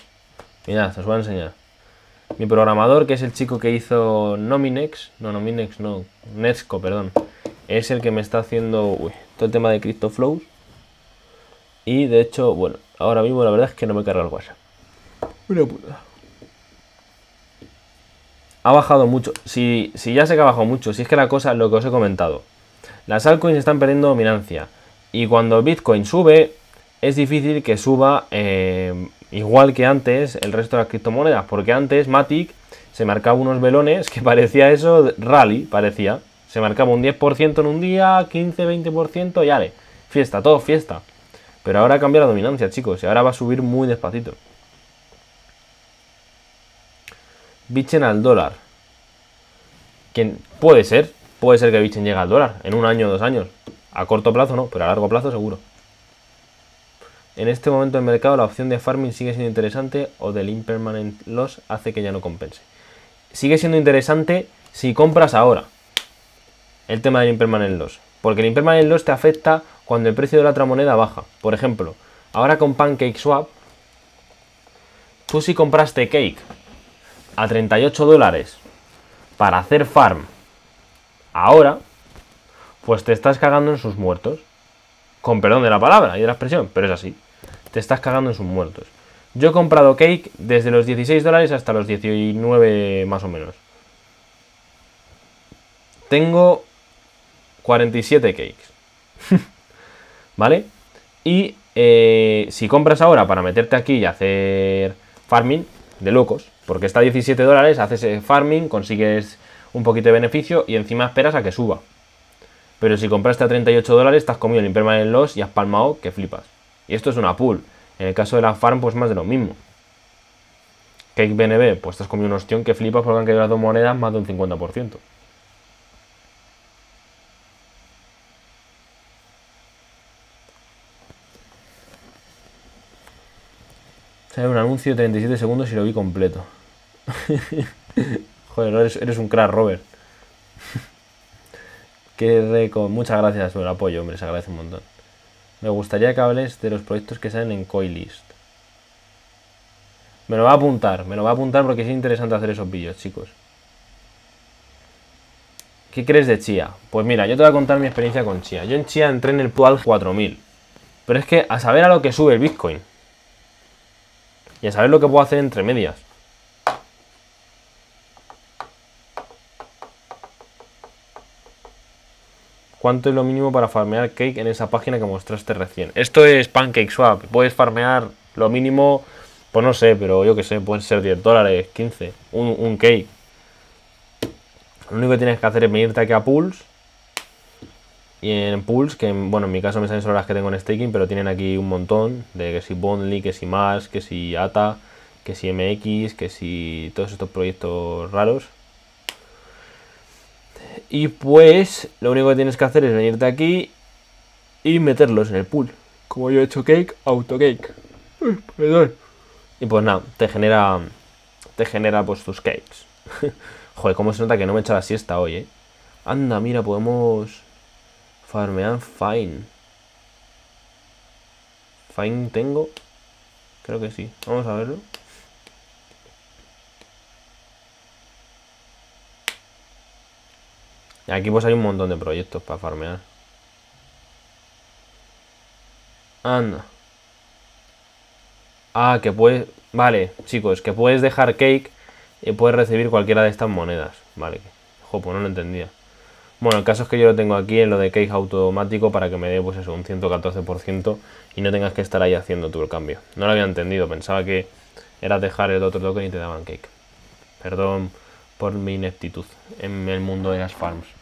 Mirad, os voy a enseñar. Mi programador, que es el chico que hizo Nominex, no Nominex, no, Netsco, perdón es el que me está haciendo todo el tema de CryptoFlows. Y de hecho, bueno, ahora mismo la verdad es que no me carga el WhatsApp. Una puta. Ha bajado mucho. Si, si ya sé que ha bajado mucho, si es que la cosa, lo que os he comentado. Las altcoins están perdiendo dominancia. Y cuando Bitcoin sube, es difícil que suba eh, igual que antes el resto de las criptomonedas. Porque antes Matic se marcaba unos velones que parecía eso, rally, parecía. Se marcaba un 10% en un día, 15, 20% y ale. Fiesta, todo fiesta. Pero ahora cambia la dominancia, chicos. Y ahora va a subir muy despacito. Bichen al dólar. ¿Quién? Puede ser. Puede ser que Bichen llegue al dólar. En un año o dos años. A corto plazo no, pero a largo plazo seguro. En este momento del mercado la opción de farming sigue siendo interesante o del impermanent loss hace que ya no compense. Sigue siendo interesante si compras ahora el tema del impermanent loss. Porque el impermanent loss te afecta cuando el precio de la otra moneda baja. Por ejemplo, ahora con PancakeSwap, tú si compraste Cake a 38 dólares para hacer farm ahora, pues te estás cagando en sus muertos. Con perdón de la palabra y de la expresión, pero es así. Te estás cagando en sus muertos. Yo he comprado Cake desde los 16 dólares hasta los 19 más o menos. Tengo 47 cakes. ¿Vale? Y eh, si compras ahora para meterte aquí y hacer farming, de locos, porque está a 17 dólares, haces farming, consigues un poquito de beneficio y encima esperas a que suba. Pero si compraste a 38 dólares, estás comido el impermanent loss y has palmado que flipas. Y esto es una pool. En el caso de la farm, pues más de lo mismo. Cake BNB, pues estás comiendo un ostión que flipas porque han quedado dos monedas más de un 50%. Sale un anuncio de 37 segundos y lo vi completo. Joder, eres, un crack, Robert. Qué reco. Muchas gracias por el apoyo, hombre, se agradece un montón. Me gustaría que hables de los proyectos que salen en CoinList. Me lo va a apuntar, me lo va a apuntar porque es interesante hacer esos vídeos, chicos. ¿Qué crees de Chia? Pues mira, yo te voy a contar mi experiencia con Chia. Yo en Chia entré en el Pual 4000. Pero es que a saber a lo que sube el Bitcoin. Y a saber lo que puedo hacer entre medias. ¿Cuánto es lo mínimo para farmear cake en esa página que mostraste recién? Esto es PancakeSwap. Puedes farmear lo mínimo, pues no sé, pero yo que sé, pueden ser 10 dólares, 15, un, un cake. Lo único que tienes que hacer es venirte aquí a Pools. Y en Pools, que bueno, en mi caso me salen solo las que tengo en staking, pero tienen aquí un montón de que si Bondly, que si Mars, que si ATA, que si MX, que si todos estos proyectos raros. Y pues lo único que tienes que hacer es venirte aquí y meterlos en el pool. Como yo he hecho cake, auto cake. Y pues nada, te genera te genera pues tus cakes. Joder, cómo se nota que no me he echado la siesta hoy, eh. Anda, mira, podemos farmear fine. Fine tengo. Creo que sí. Vamos a verlo. Aquí pues hay un montón de proyectos para farmear. Anda. Ah, que puedes... Vale, chicos, que puedes dejar cake y puedes recibir cualquiera de estas monedas. Vale. Joder, pues no lo entendía. Bueno, el caso es que yo lo tengo aquí en lo de cake automático para que me dé pues eso, un 114% y no tengas que estar ahí haciendo tú el cambio. No lo había entendido, pensaba que era dejar el otro token y te daban cake. Perdón por mi ineptitud en el mundo de las farms.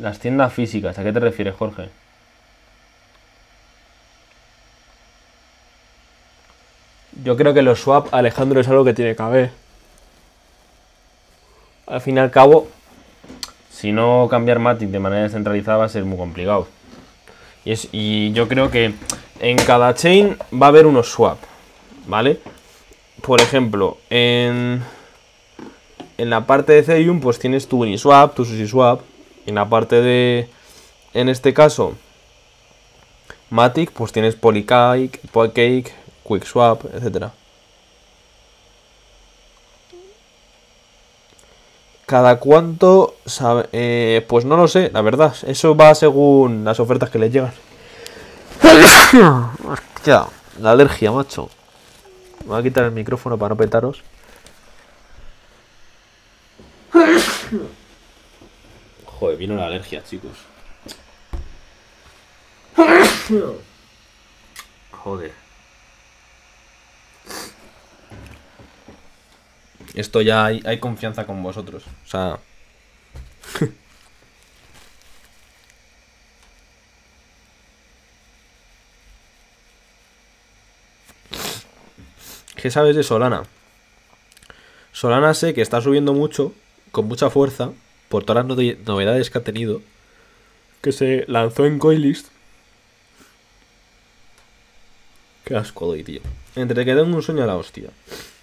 Las tiendas físicas, ¿a qué te refieres, Jorge? Yo creo que los swap, Alejandro, es algo que tiene que haber. Al fin y al cabo, si no cambiar Matic de manera descentralizada va a ser muy complicado. Y, es, y yo creo que en cada chain va a haber unos swap, ¿vale? Por ejemplo, en, en la parte de Ethereum, pues tienes tu Uniswap, tu SushiSwap. En la de, en este caso, Matic, pues tienes Polycake, Polycake, QuickSwap, etcétera. ¿Cada cuánto? Sabe? Eh, pues no lo sé, la verdad. Eso va según las ofertas que les llegan. Ya, la alergia, macho. Me voy a quitar el micrófono para no petaros. Joder, vino la alergia, chicos. Joder. Esto ya hay, confianza con vosotros. O sea. ¿Qué sabes de Solana? Solana sé que está subiendo mucho, con mucha fuerza, por todas las novedades que ha tenido. Que se lanzó en CoinList. Qué asco doy, tío. Entre que tengo un sueño a la hostia.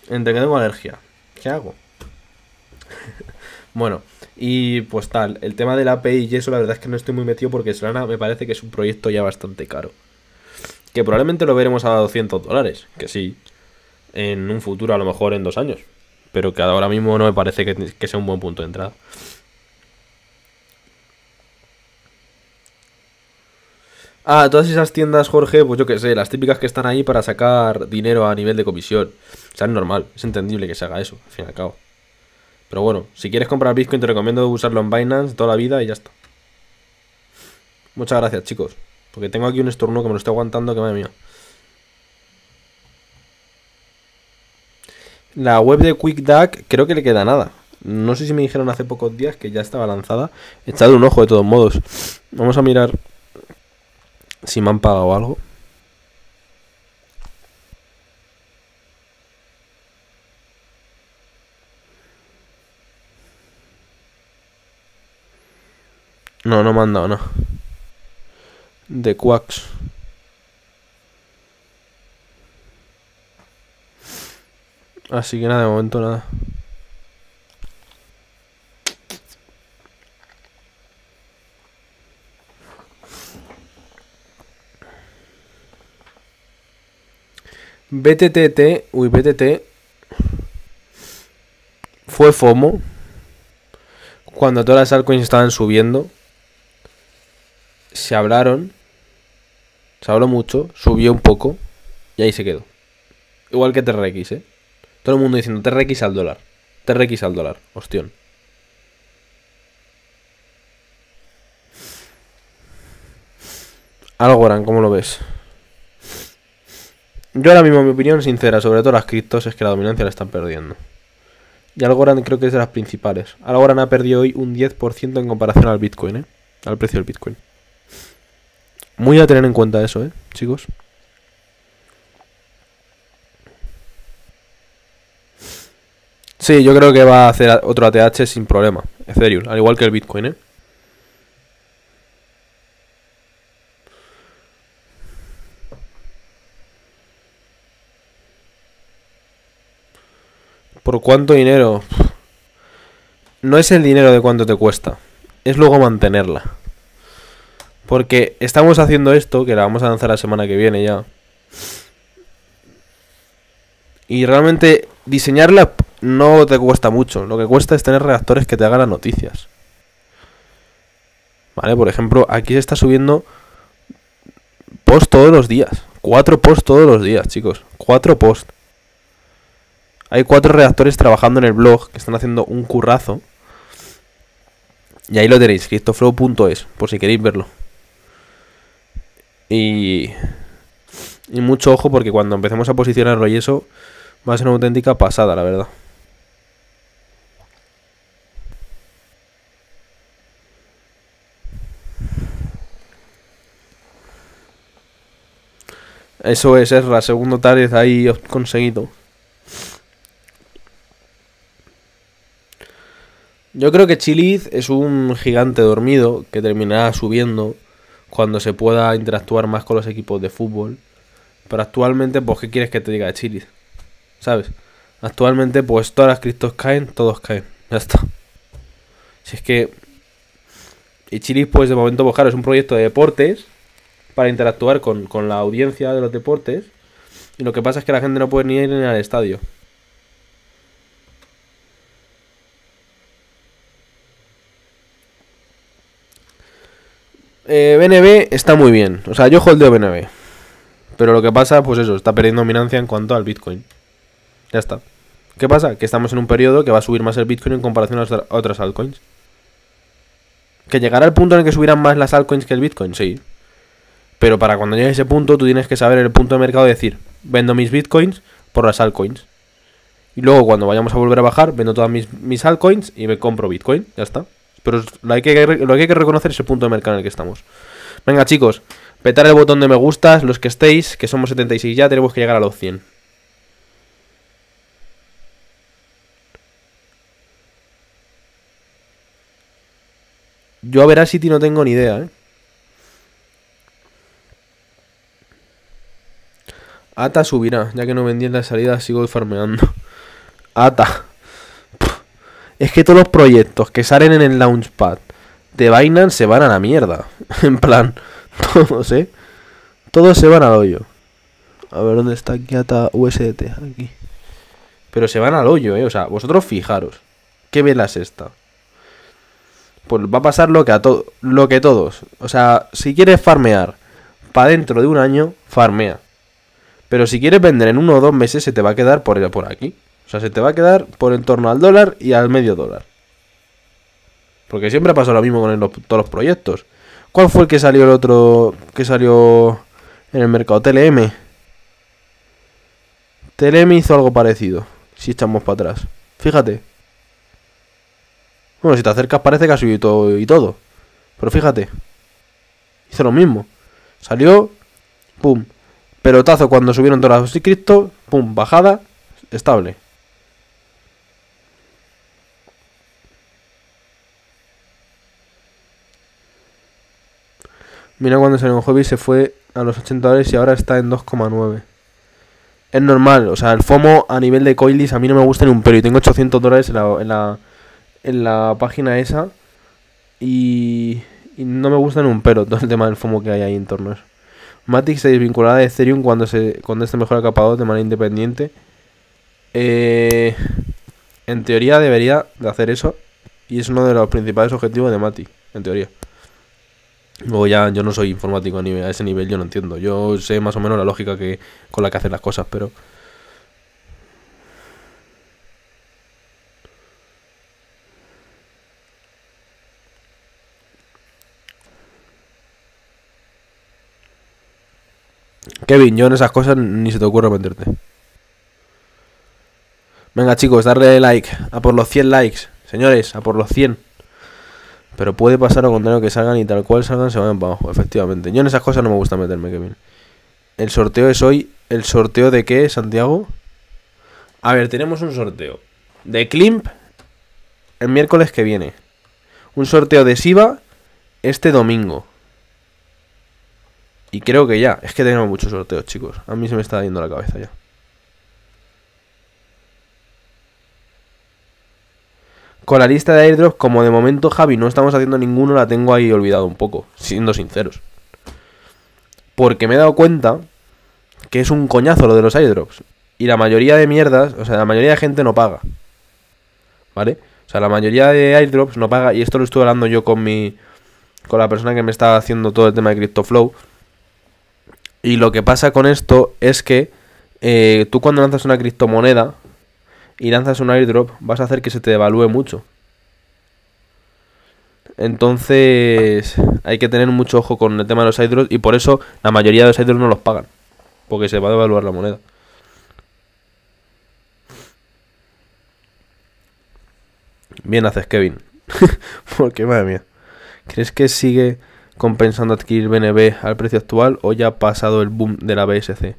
Entre que tengo alergia. ¿Qué hago? bueno, y pues tal, el tema de la API y eso la verdad es que no estoy muy metido porque Solana me parece que es un proyecto ya bastante caro. Que probablemente lo veremos a 200 dólares, que sí, en un futuro, a lo mejor en dos años. Pero que ahora mismo no me parece que, que sea un buen punto de entrada. Ah, todas esas tiendas, Jorge, pues yo qué sé, las típicas que están ahí para sacar dinero a nivel de comisión. O sea, es normal, es entendible que se haga eso, al fin y al cabo. Pero bueno, si quieres comprar Bitcoin te recomiendo usarlo en Binance toda la vida y ya está. Muchas gracias, chicos. Porque tengo aquí un estornudo que me lo estoy aguantando, que madre mía. La web de QuickDAC creo que le queda nada. No sé si me dijeron hace pocos días que ya estaba lanzada. Echad un ojo de todos modos. Vamos a mirar si me han pagado algo. No, no me han dado nada. De Quacks. Así que nada, de momento nada. BTTT, uy, BTT fue FOMO cuando todas las altcoins estaban subiendo. Se hablaron, se habló mucho, subió un poco y ahí se quedó. Igual que TRX, ¿eh? Todo el mundo diciendo TRX al dólar. TRX al dólar, hostión. Algorand, ¿cómo lo ves? Yo ahora mismo mi opinión sincera sobre todas las criptos es que la dominancia la están perdiendo. Y Algorand creo que es de las principales. Algorand ha perdido hoy un 10% en comparación al Bitcoin, ¿eh? Al precio del Bitcoin. Muy a tener en cuenta eso, ¿eh, chicos? Sí, yo creo que va a hacer otro ATH sin problema. Ethereum, al igual que el Bitcoin, ¿eh? ¿Por cuánto dinero? No es el dinero de cuánto te cuesta, es luego mantenerla. Porque estamos haciendo esto, que la vamos a lanzar la semana que viene ya. Y realmente diseñarla no te cuesta mucho. Lo que cuesta es tener reactores que te hagan las noticias. Vale, por ejemplo, aquí se está subiendo post todos los días. Cuatro posts todos los días, chicos. Cuatro posts. Hay cuatro redactores trabajando en el blog que están haciendo un currazo. Y ahí lo tenéis, criptoflow.es, por si queréis verlo. Y, y mucho ojo porque cuando empecemos a posicionarlo y eso va a ser una auténtica pasada, la verdad. Eso es, la segunda tarde ahí conseguido. Yo creo que Chiliz es un gigante dormido que terminará subiendo cuando se pueda interactuar más con los equipos de fútbol. Pero actualmente, pues, ¿qué quieres que te diga de Chiliz? ¿Sabes? Actualmente, pues, todas las criptos caen, todos caen. Ya está. Si es que... Y Chiliz, pues, de momento, pues, claro, es un proyecto de deportes para interactuar con, con la audiencia de los deportes. Y lo que pasa es que la gente no puede ni ir ni al estadio. Eh, BNB está muy bien. O sea, yo holdeo BNB. Pero lo que pasa, pues eso, está perdiendo dominancia en cuanto al Bitcoin. Ya está. ¿Qué pasa? Que estamos en un periodo que va a subir más el Bitcoin en comparación a otras altcoins. ¿Que llegará el punto en el que subirán más las altcoins que el Bitcoin? Sí. Pero para cuando llegue ese punto, tú tienes que saber el punto de mercado de decir, vendo mis Bitcoins por las altcoins. Y luego cuando vayamos a volver a bajar, vendo todas mis, mis altcoins y me compro Bitcoin. Ya está. Pero lo, hay que, hay que reconocer es el punto de mercado en el que estamos. Venga, chicos, petar el botón de me gustas, los que estéis, que somos 76 ya, tenemos que llegar a los 100. Yo a ver a City no tengo ni idea, ¿eh? Ata subirá, ya que no vendí en la salida, sigo farmeando. Ata. Es que todos los proyectos que salen en el Launchpad de Binance se van a la mierda. en plan, todos, ¿eh? Todos se van al hoyo. A ver dónde está aquí ata USDT. Aquí. Pero se van al hoyo, ¿eh? O sea, vosotros fijaros. ¿Qué vela es esta? Pues va a pasar lo que, a lo que todos. O sea, si quieres farmear para dentro de un año, farmea. Pero si quieres vender en uno o dos meses, se te va a quedar por, por aquí. O sea, se te va a quedar por en torno al dólar y al medio dólar. Porque siempre ha pasado lo mismo con todos los proyectos. ¿Cuál fue el que salió el otro que salió en el mercado? TLM. TLM hizo algo parecido. Si echamos para atrás. Fíjate. Bueno, si te acercas parece que ha subido todo y todo. Pero fíjate. Hizo lo mismo. Salió. Pum. Pelotazo cuando subieron todas las cripto. Pum. Bajada. Estable. Mira cuando salió en hobby se fue a los 80 dólares y ahora está en 2,9. Es normal, o sea, el FOMO a nivel de coilis a mí no me gusta ni un pelo. Y tengo 800 dólares en la, en la, página esa. Y, no me gusta ni un pelo todo el tema del FOMO que hay ahí en torno a eso. Matic se desvinculará de Ethereum cuando, se, cuando este mejora capador de manera independiente. Eh, en teoría debería de hacer eso. Y es uno de los principales objetivos de Matic, en teoría. Luego ya yo no soy informático a, ese nivel, yo no entiendo. Yo sé más o menos la lógica que con la que hacen las cosas, pero... Kevin, yo en esas cosas ni se te ocurre meterte. Venga chicos, darle like. A por los 100 likes. Señores, a por los 100. Pero puede pasar lo contrario que salgan y tal cual salgan se vayan para abajo, efectivamente. Yo en esas cosas no me gusta meterme, Kevin. El sorteo es hoy. ¿El sorteo de qué, Santiago? A ver, tenemos un sorteo de Klimp el miércoles que viene. Un sorteo de Siva este domingo. Y creo que ya. Es que tenemos muchos sorteos, chicos. A mí se me está yendo la cabeza ya. Con la lista de airdrops, como de momento Javi no estamos haciendo ninguno, la tengo ahí olvidado un poco, siendo sinceros. Porque me he dado cuenta que es un coñazo lo de los airdrops. Y la mayoría de mierdas, o sea, la mayoría de gente no paga. ¿Vale? O sea, la mayoría de airdrops no paga. Y esto lo estuve hablando yo con mi. con la persona que me estaba haciendo todo el tema de CryptoFlow. Y lo que pasa con esto es que eh, tú cuando lanzas una criptomoneda, y lanzas un airdrop, vas a hacer que se te devalúe mucho. Entonces hay que tener mucho ojo con el tema de los airdrops y por eso la mayoría de los airdrops no los pagan. Porque se va a devaluar la moneda. Bien haces, Kevin. porque, madre mía. ¿Crees que sigue compensando adquirir BNB al precio actual o ya ha pasado el boom de la BSC?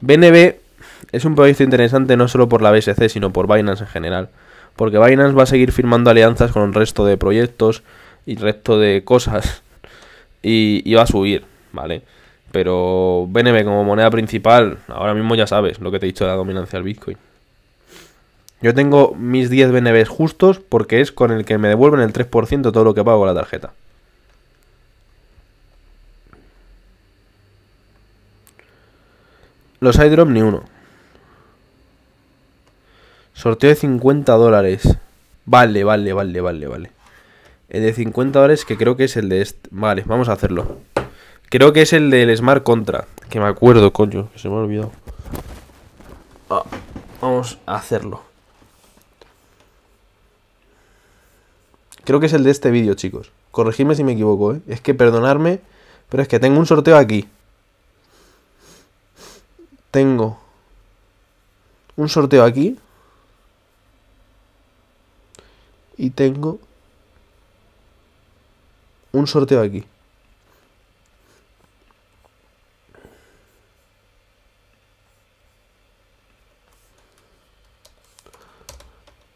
BNB es un proyecto interesante no solo por la BSC, sino por Binance en general. Porque Binance va a seguir firmando alianzas con el resto de proyectos y resto de cosas. Y, va a subir, ¿vale? Pero BNB como moneda principal, ahora mismo ya sabes lo que te he dicho de la dominancia del Bitcoin. Yo tengo mis 10 BNBs justos porque es con el que me devuelven el 3% todo lo que pago con la tarjeta. Los iDrop ni uno. Sorteo de 50 dólares. Vale, vale, vale, vale, vale. El de 50 dólares que creo que es el de este. Vale, vamos a hacerlo. Creo que es el del Smart Contra. Que me acuerdo, coño. Que se me ha olvidado. Ah, vamos a hacerlo. Creo que es el de este vídeo, chicos. Corregidme si me equivoco, ¿eh? Es que perdonarme, pero es que tengo un sorteo aquí. Tengo un sorteo aquí. Y tengo un sorteo aquí.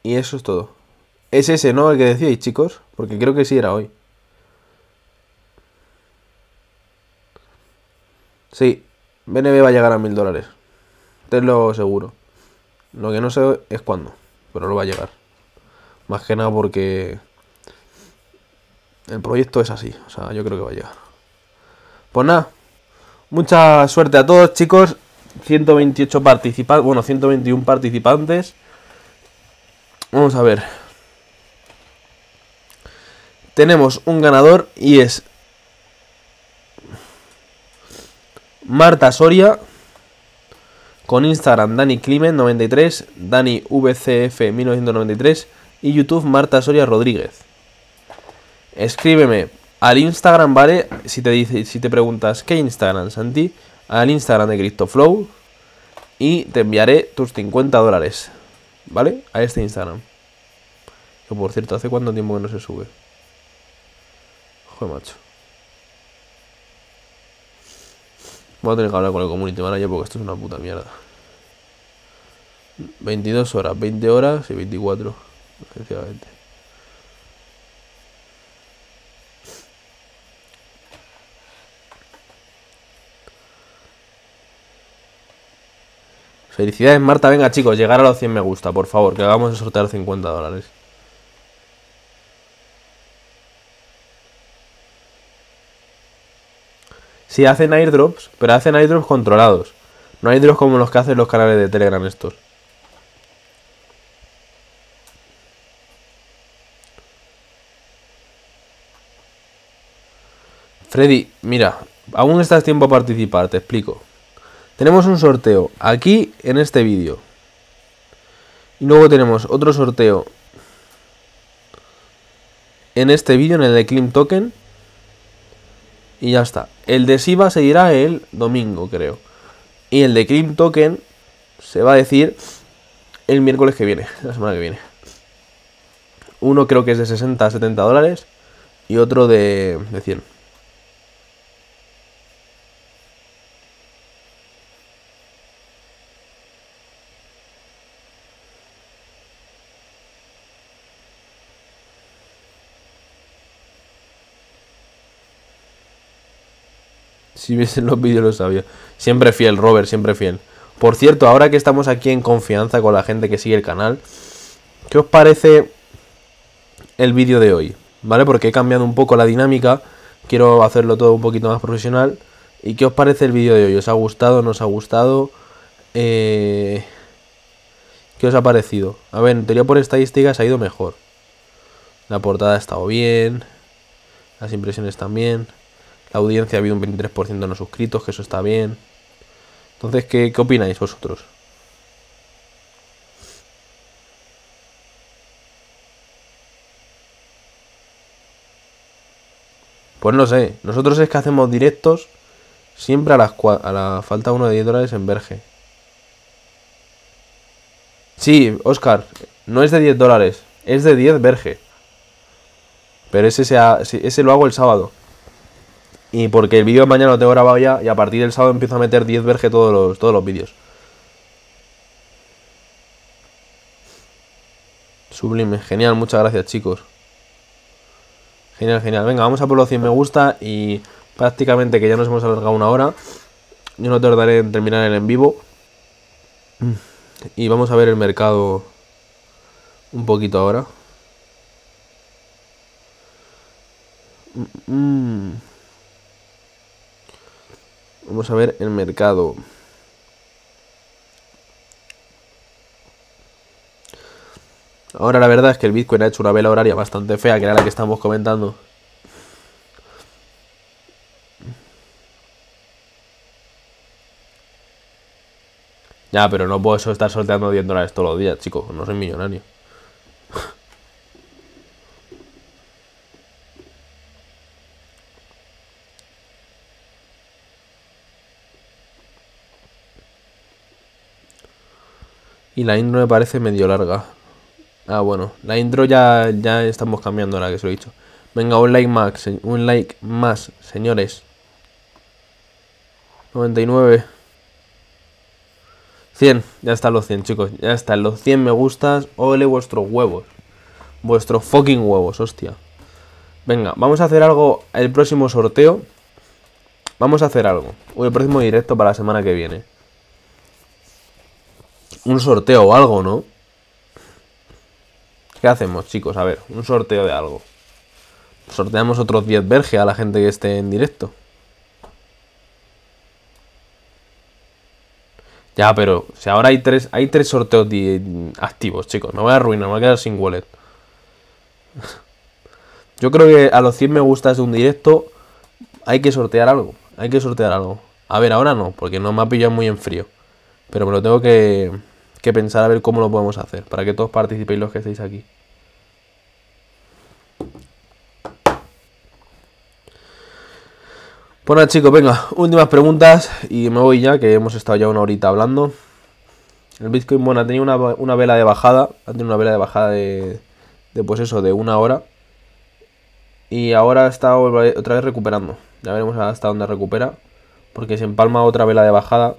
Y eso es todo. Es ese, ¿no? El que decíais, chicos. Porque creo que sí era hoy. Sí, BNB va a llegar a mil dólares. Tenlo seguro. Lo que no sé es cuándo, pero lo va a llegar. Más que nada porque el proyecto es así. O sea, yo creo que va a llegar. Pues nada. Mucha suerte a todos, chicos. 128 participantes. Bueno, 121 participantes. Vamos a ver. Tenemos un ganador y es Marta Soria con Instagram Dani Climen 93, Dani VCF 1993 y YouTube Marta Soria Rodríguez. Escríbeme al Instagram, ¿vale? Si te, dice, si te preguntas qué Instagram, Santi, al Instagram de CryptoFlow y te enviaré tus 50 dólares, ¿vale? A este Instagram. Que por cierto, ¿hace cuánto tiempo que no se sube? Joder, macho. Voy a tener que hablar con el community manager porque esto es una puta mierda. 22 horas, 20 horas y 24 efectivamente. Felicidades Marta, venga chicos, llegar a los 100 me gusta, por favor, que hagamos el sortear 50 dólares. Sí, hacen airdrops, pero hacen airdrops controlados. No airdrops como los que hacen los canales de Telegram estos. Freddy, mira, aún estás tiempo a participar, te explico. Tenemos un sorteo aquí en este vídeo. Y luego tenemos otro sorteo en este vídeo, en el de Clim Token. Y ya está. El de Siva seguirá el domingo, creo. Y el de Clim Token se va a decir el miércoles que viene, la semana que viene. Uno creo que es de 60 a 70 dólares y otro de, de 100. Si viesen los vídeos lo sabía. Siempre fiel, Robert, siempre fiel. Por cierto, ahora que estamos aquí en confianza con la gente que sigue el canal, ¿qué os parece el vídeo de hoy? ¿Vale? Porque he cambiado un poco la dinámica. Quiero hacerlo todo un poquito más profesional. ¿Y qué os parece el vídeo de hoy? ¿Os ha gustado? ¿No os ha gustado? Eh... ¿Qué os ha parecido? A ver, en teoría por estadísticas ha ido mejor. La portada ha estado bien. Las impresiones también. La audiencia ha habido un 23% de no suscritos, que eso está bien. Entonces, ¿qué, qué opináis vosotros? Pues no sé, nosotros es que hacemos directos siempre a, las a la falta uno de 10 dólares en Verge. Sí, Oscar, no es de 10 dólares, es de 10 Verge. Pero ese, ese lo hago el sábado. Y porque el vídeo de mañana lo tengo grabado ya y a partir del sábado empiezo a meter 10 verge todos los, todos los vídeos. Sublime, genial, muchas gracias chicos. Genial, genial. Venga, vamos a por los 100 me gusta y prácticamente que ya nos hemos alargado una hora. Yo no tardaré en terminar el en vivo. Y vamos a ver el mercado un poquito ahora. Mm. Vamos a ver el mercado. Ahora la verdad es que el Bitcoin ha hecho una vela horaria bastante fea, que era la que estamos comentando. Ya, pero no puedo estar sorteando 10 dólares todos los días, chicos. No soy millonario. Y la intro me parece medio larga. Ah, bueno. La intro ya, ya estamos cambiando ahora que se lo he dicho. Venga, un like más, un like más, señores. 99. 100. Ya están los 100, chicos. Ya están los 100 me gustas. Ole vuestros huevos. Vuestros fucking huevos, hostia. Venga, vamos a hacer algo. El próximo sorteo. Vamos a hacer algo. O el próximo directo para la semana que viene un sorteo o algo, ¿no? ¿Qué hacemos, chicos? A ver, un sorteo de algo. Sorteamos otros 10 verge a la gente que esté en directo. Ya, pero si ahora hay tres, hay tres sorteos activos, chicos. Me voy a arruinar, me voy a quedar sin wallet. Yo creo que a los 100 me gustas de un directo hay que sortear algo. Hay que sortear algo. A ver, ahora no, porque no me ha pillado muy en frío. Pero me lo tengo que, que pensar a ver cómo lo podemos hacer, para que todos participéis los que estéis aquí. Bueno chicos, venga, últimas preguntas y me voy ya, que hemos estado ya una horita hablando. El Bitcoin, bueno, ha tenido una, vela de bajada, ha tenido una vela de bajada de, de, pues eso, de una hora. Y ahora está otra vez recuperando. Ya veremos hasta dónde recupera. Porque se empalma otra vela de bajada.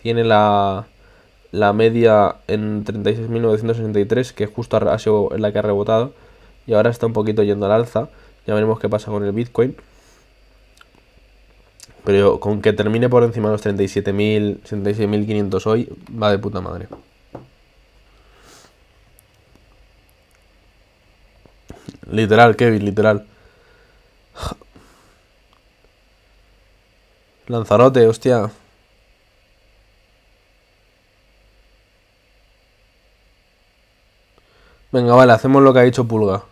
Tiene la, la media en 36.963, que justo ha sido en la que ha rebotado, y ahora está un poquito yendo al alza. Ya veremos qué pasa con el Bitcoin. Pero con que termine por encima de los 37.000, 36.500 hoy, va de puta madre. Literal, Kevin, literal. Lanzarote, hostia. Venga, vale, hacemos lo que ha dicho Pulga.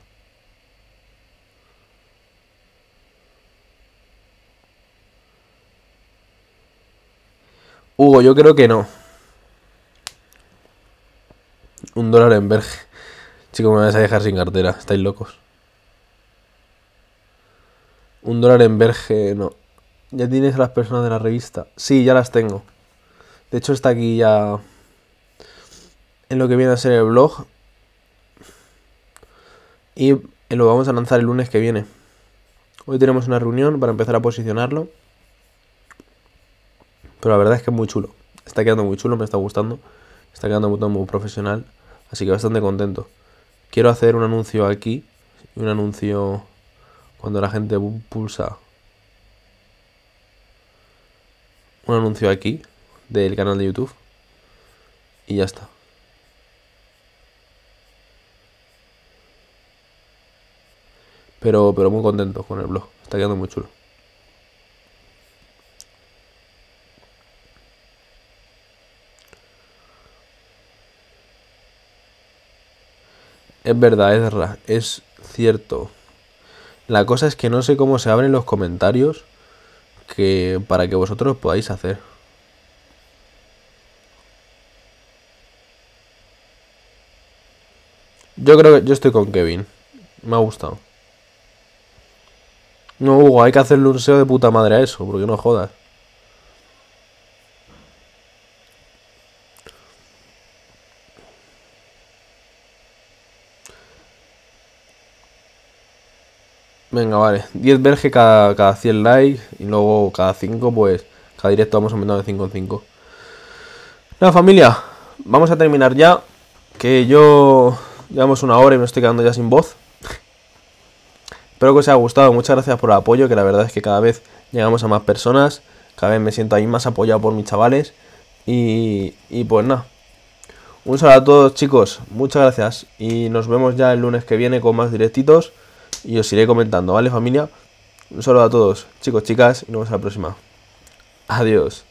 Hugo, yo creo que no. Un dólar en verge. Chico, me vais a dejar sin cartera. Estáis locos. Un dólar en verge, no. ¿Ya tienes a las personas de la revista? Sí, ya las tengo. De hecho, está aquí ya en lo que viene a ser el blog. Y lo vamos a lanzar el lunes que viene. Hoy tenemos una reunión para empezar a posicionarlo. Pero la verdad es que es muy chulo. Está quedando muy chulo, me está gustando. Está quedando muy, muy profesional. Así que bastante contento. Quiero hacer un anuncio aquí. Y un anuncio cuando la gente pulsa. Un anuncio aquí. Del canal de YouTube. Y ya está. Pero, pero muy contento con el blog. Está quedando muy chulo. Es verdad, verdad, es cierto. La cosa es que no sé cómo se abren los comentarios que para que vosotros podáis hacer. Yo creo que yo estoy con Kevin. Me ha gustado. No, Hugo, hay que hacerle un SEO de puta madre a eso, porque no jodas. Venga, vale. 10 verge cada, cada 100 likes y luego cada 5, pues cada directo vamos aumentando de 5 en 5. Nada, familia, vamos a terminar ya. Que yo llevamos una hora y me estoy quedando ya sin voz. Espero que os haya gustado. Muchas gracias por el apoyo, que la verdad es que cada vez llegamos a más personas. Cada vez me siento ahí más apoyado por mis chavales. Y, y pues nada. Un saludo a todos chicos, muchas gracias y nos vemos ya el lunes que viene con más directitos y os iré comentando, ¿vale familia? Un saludo a todos, chicos, chicas, y nos vemos a la próxima. Adiós.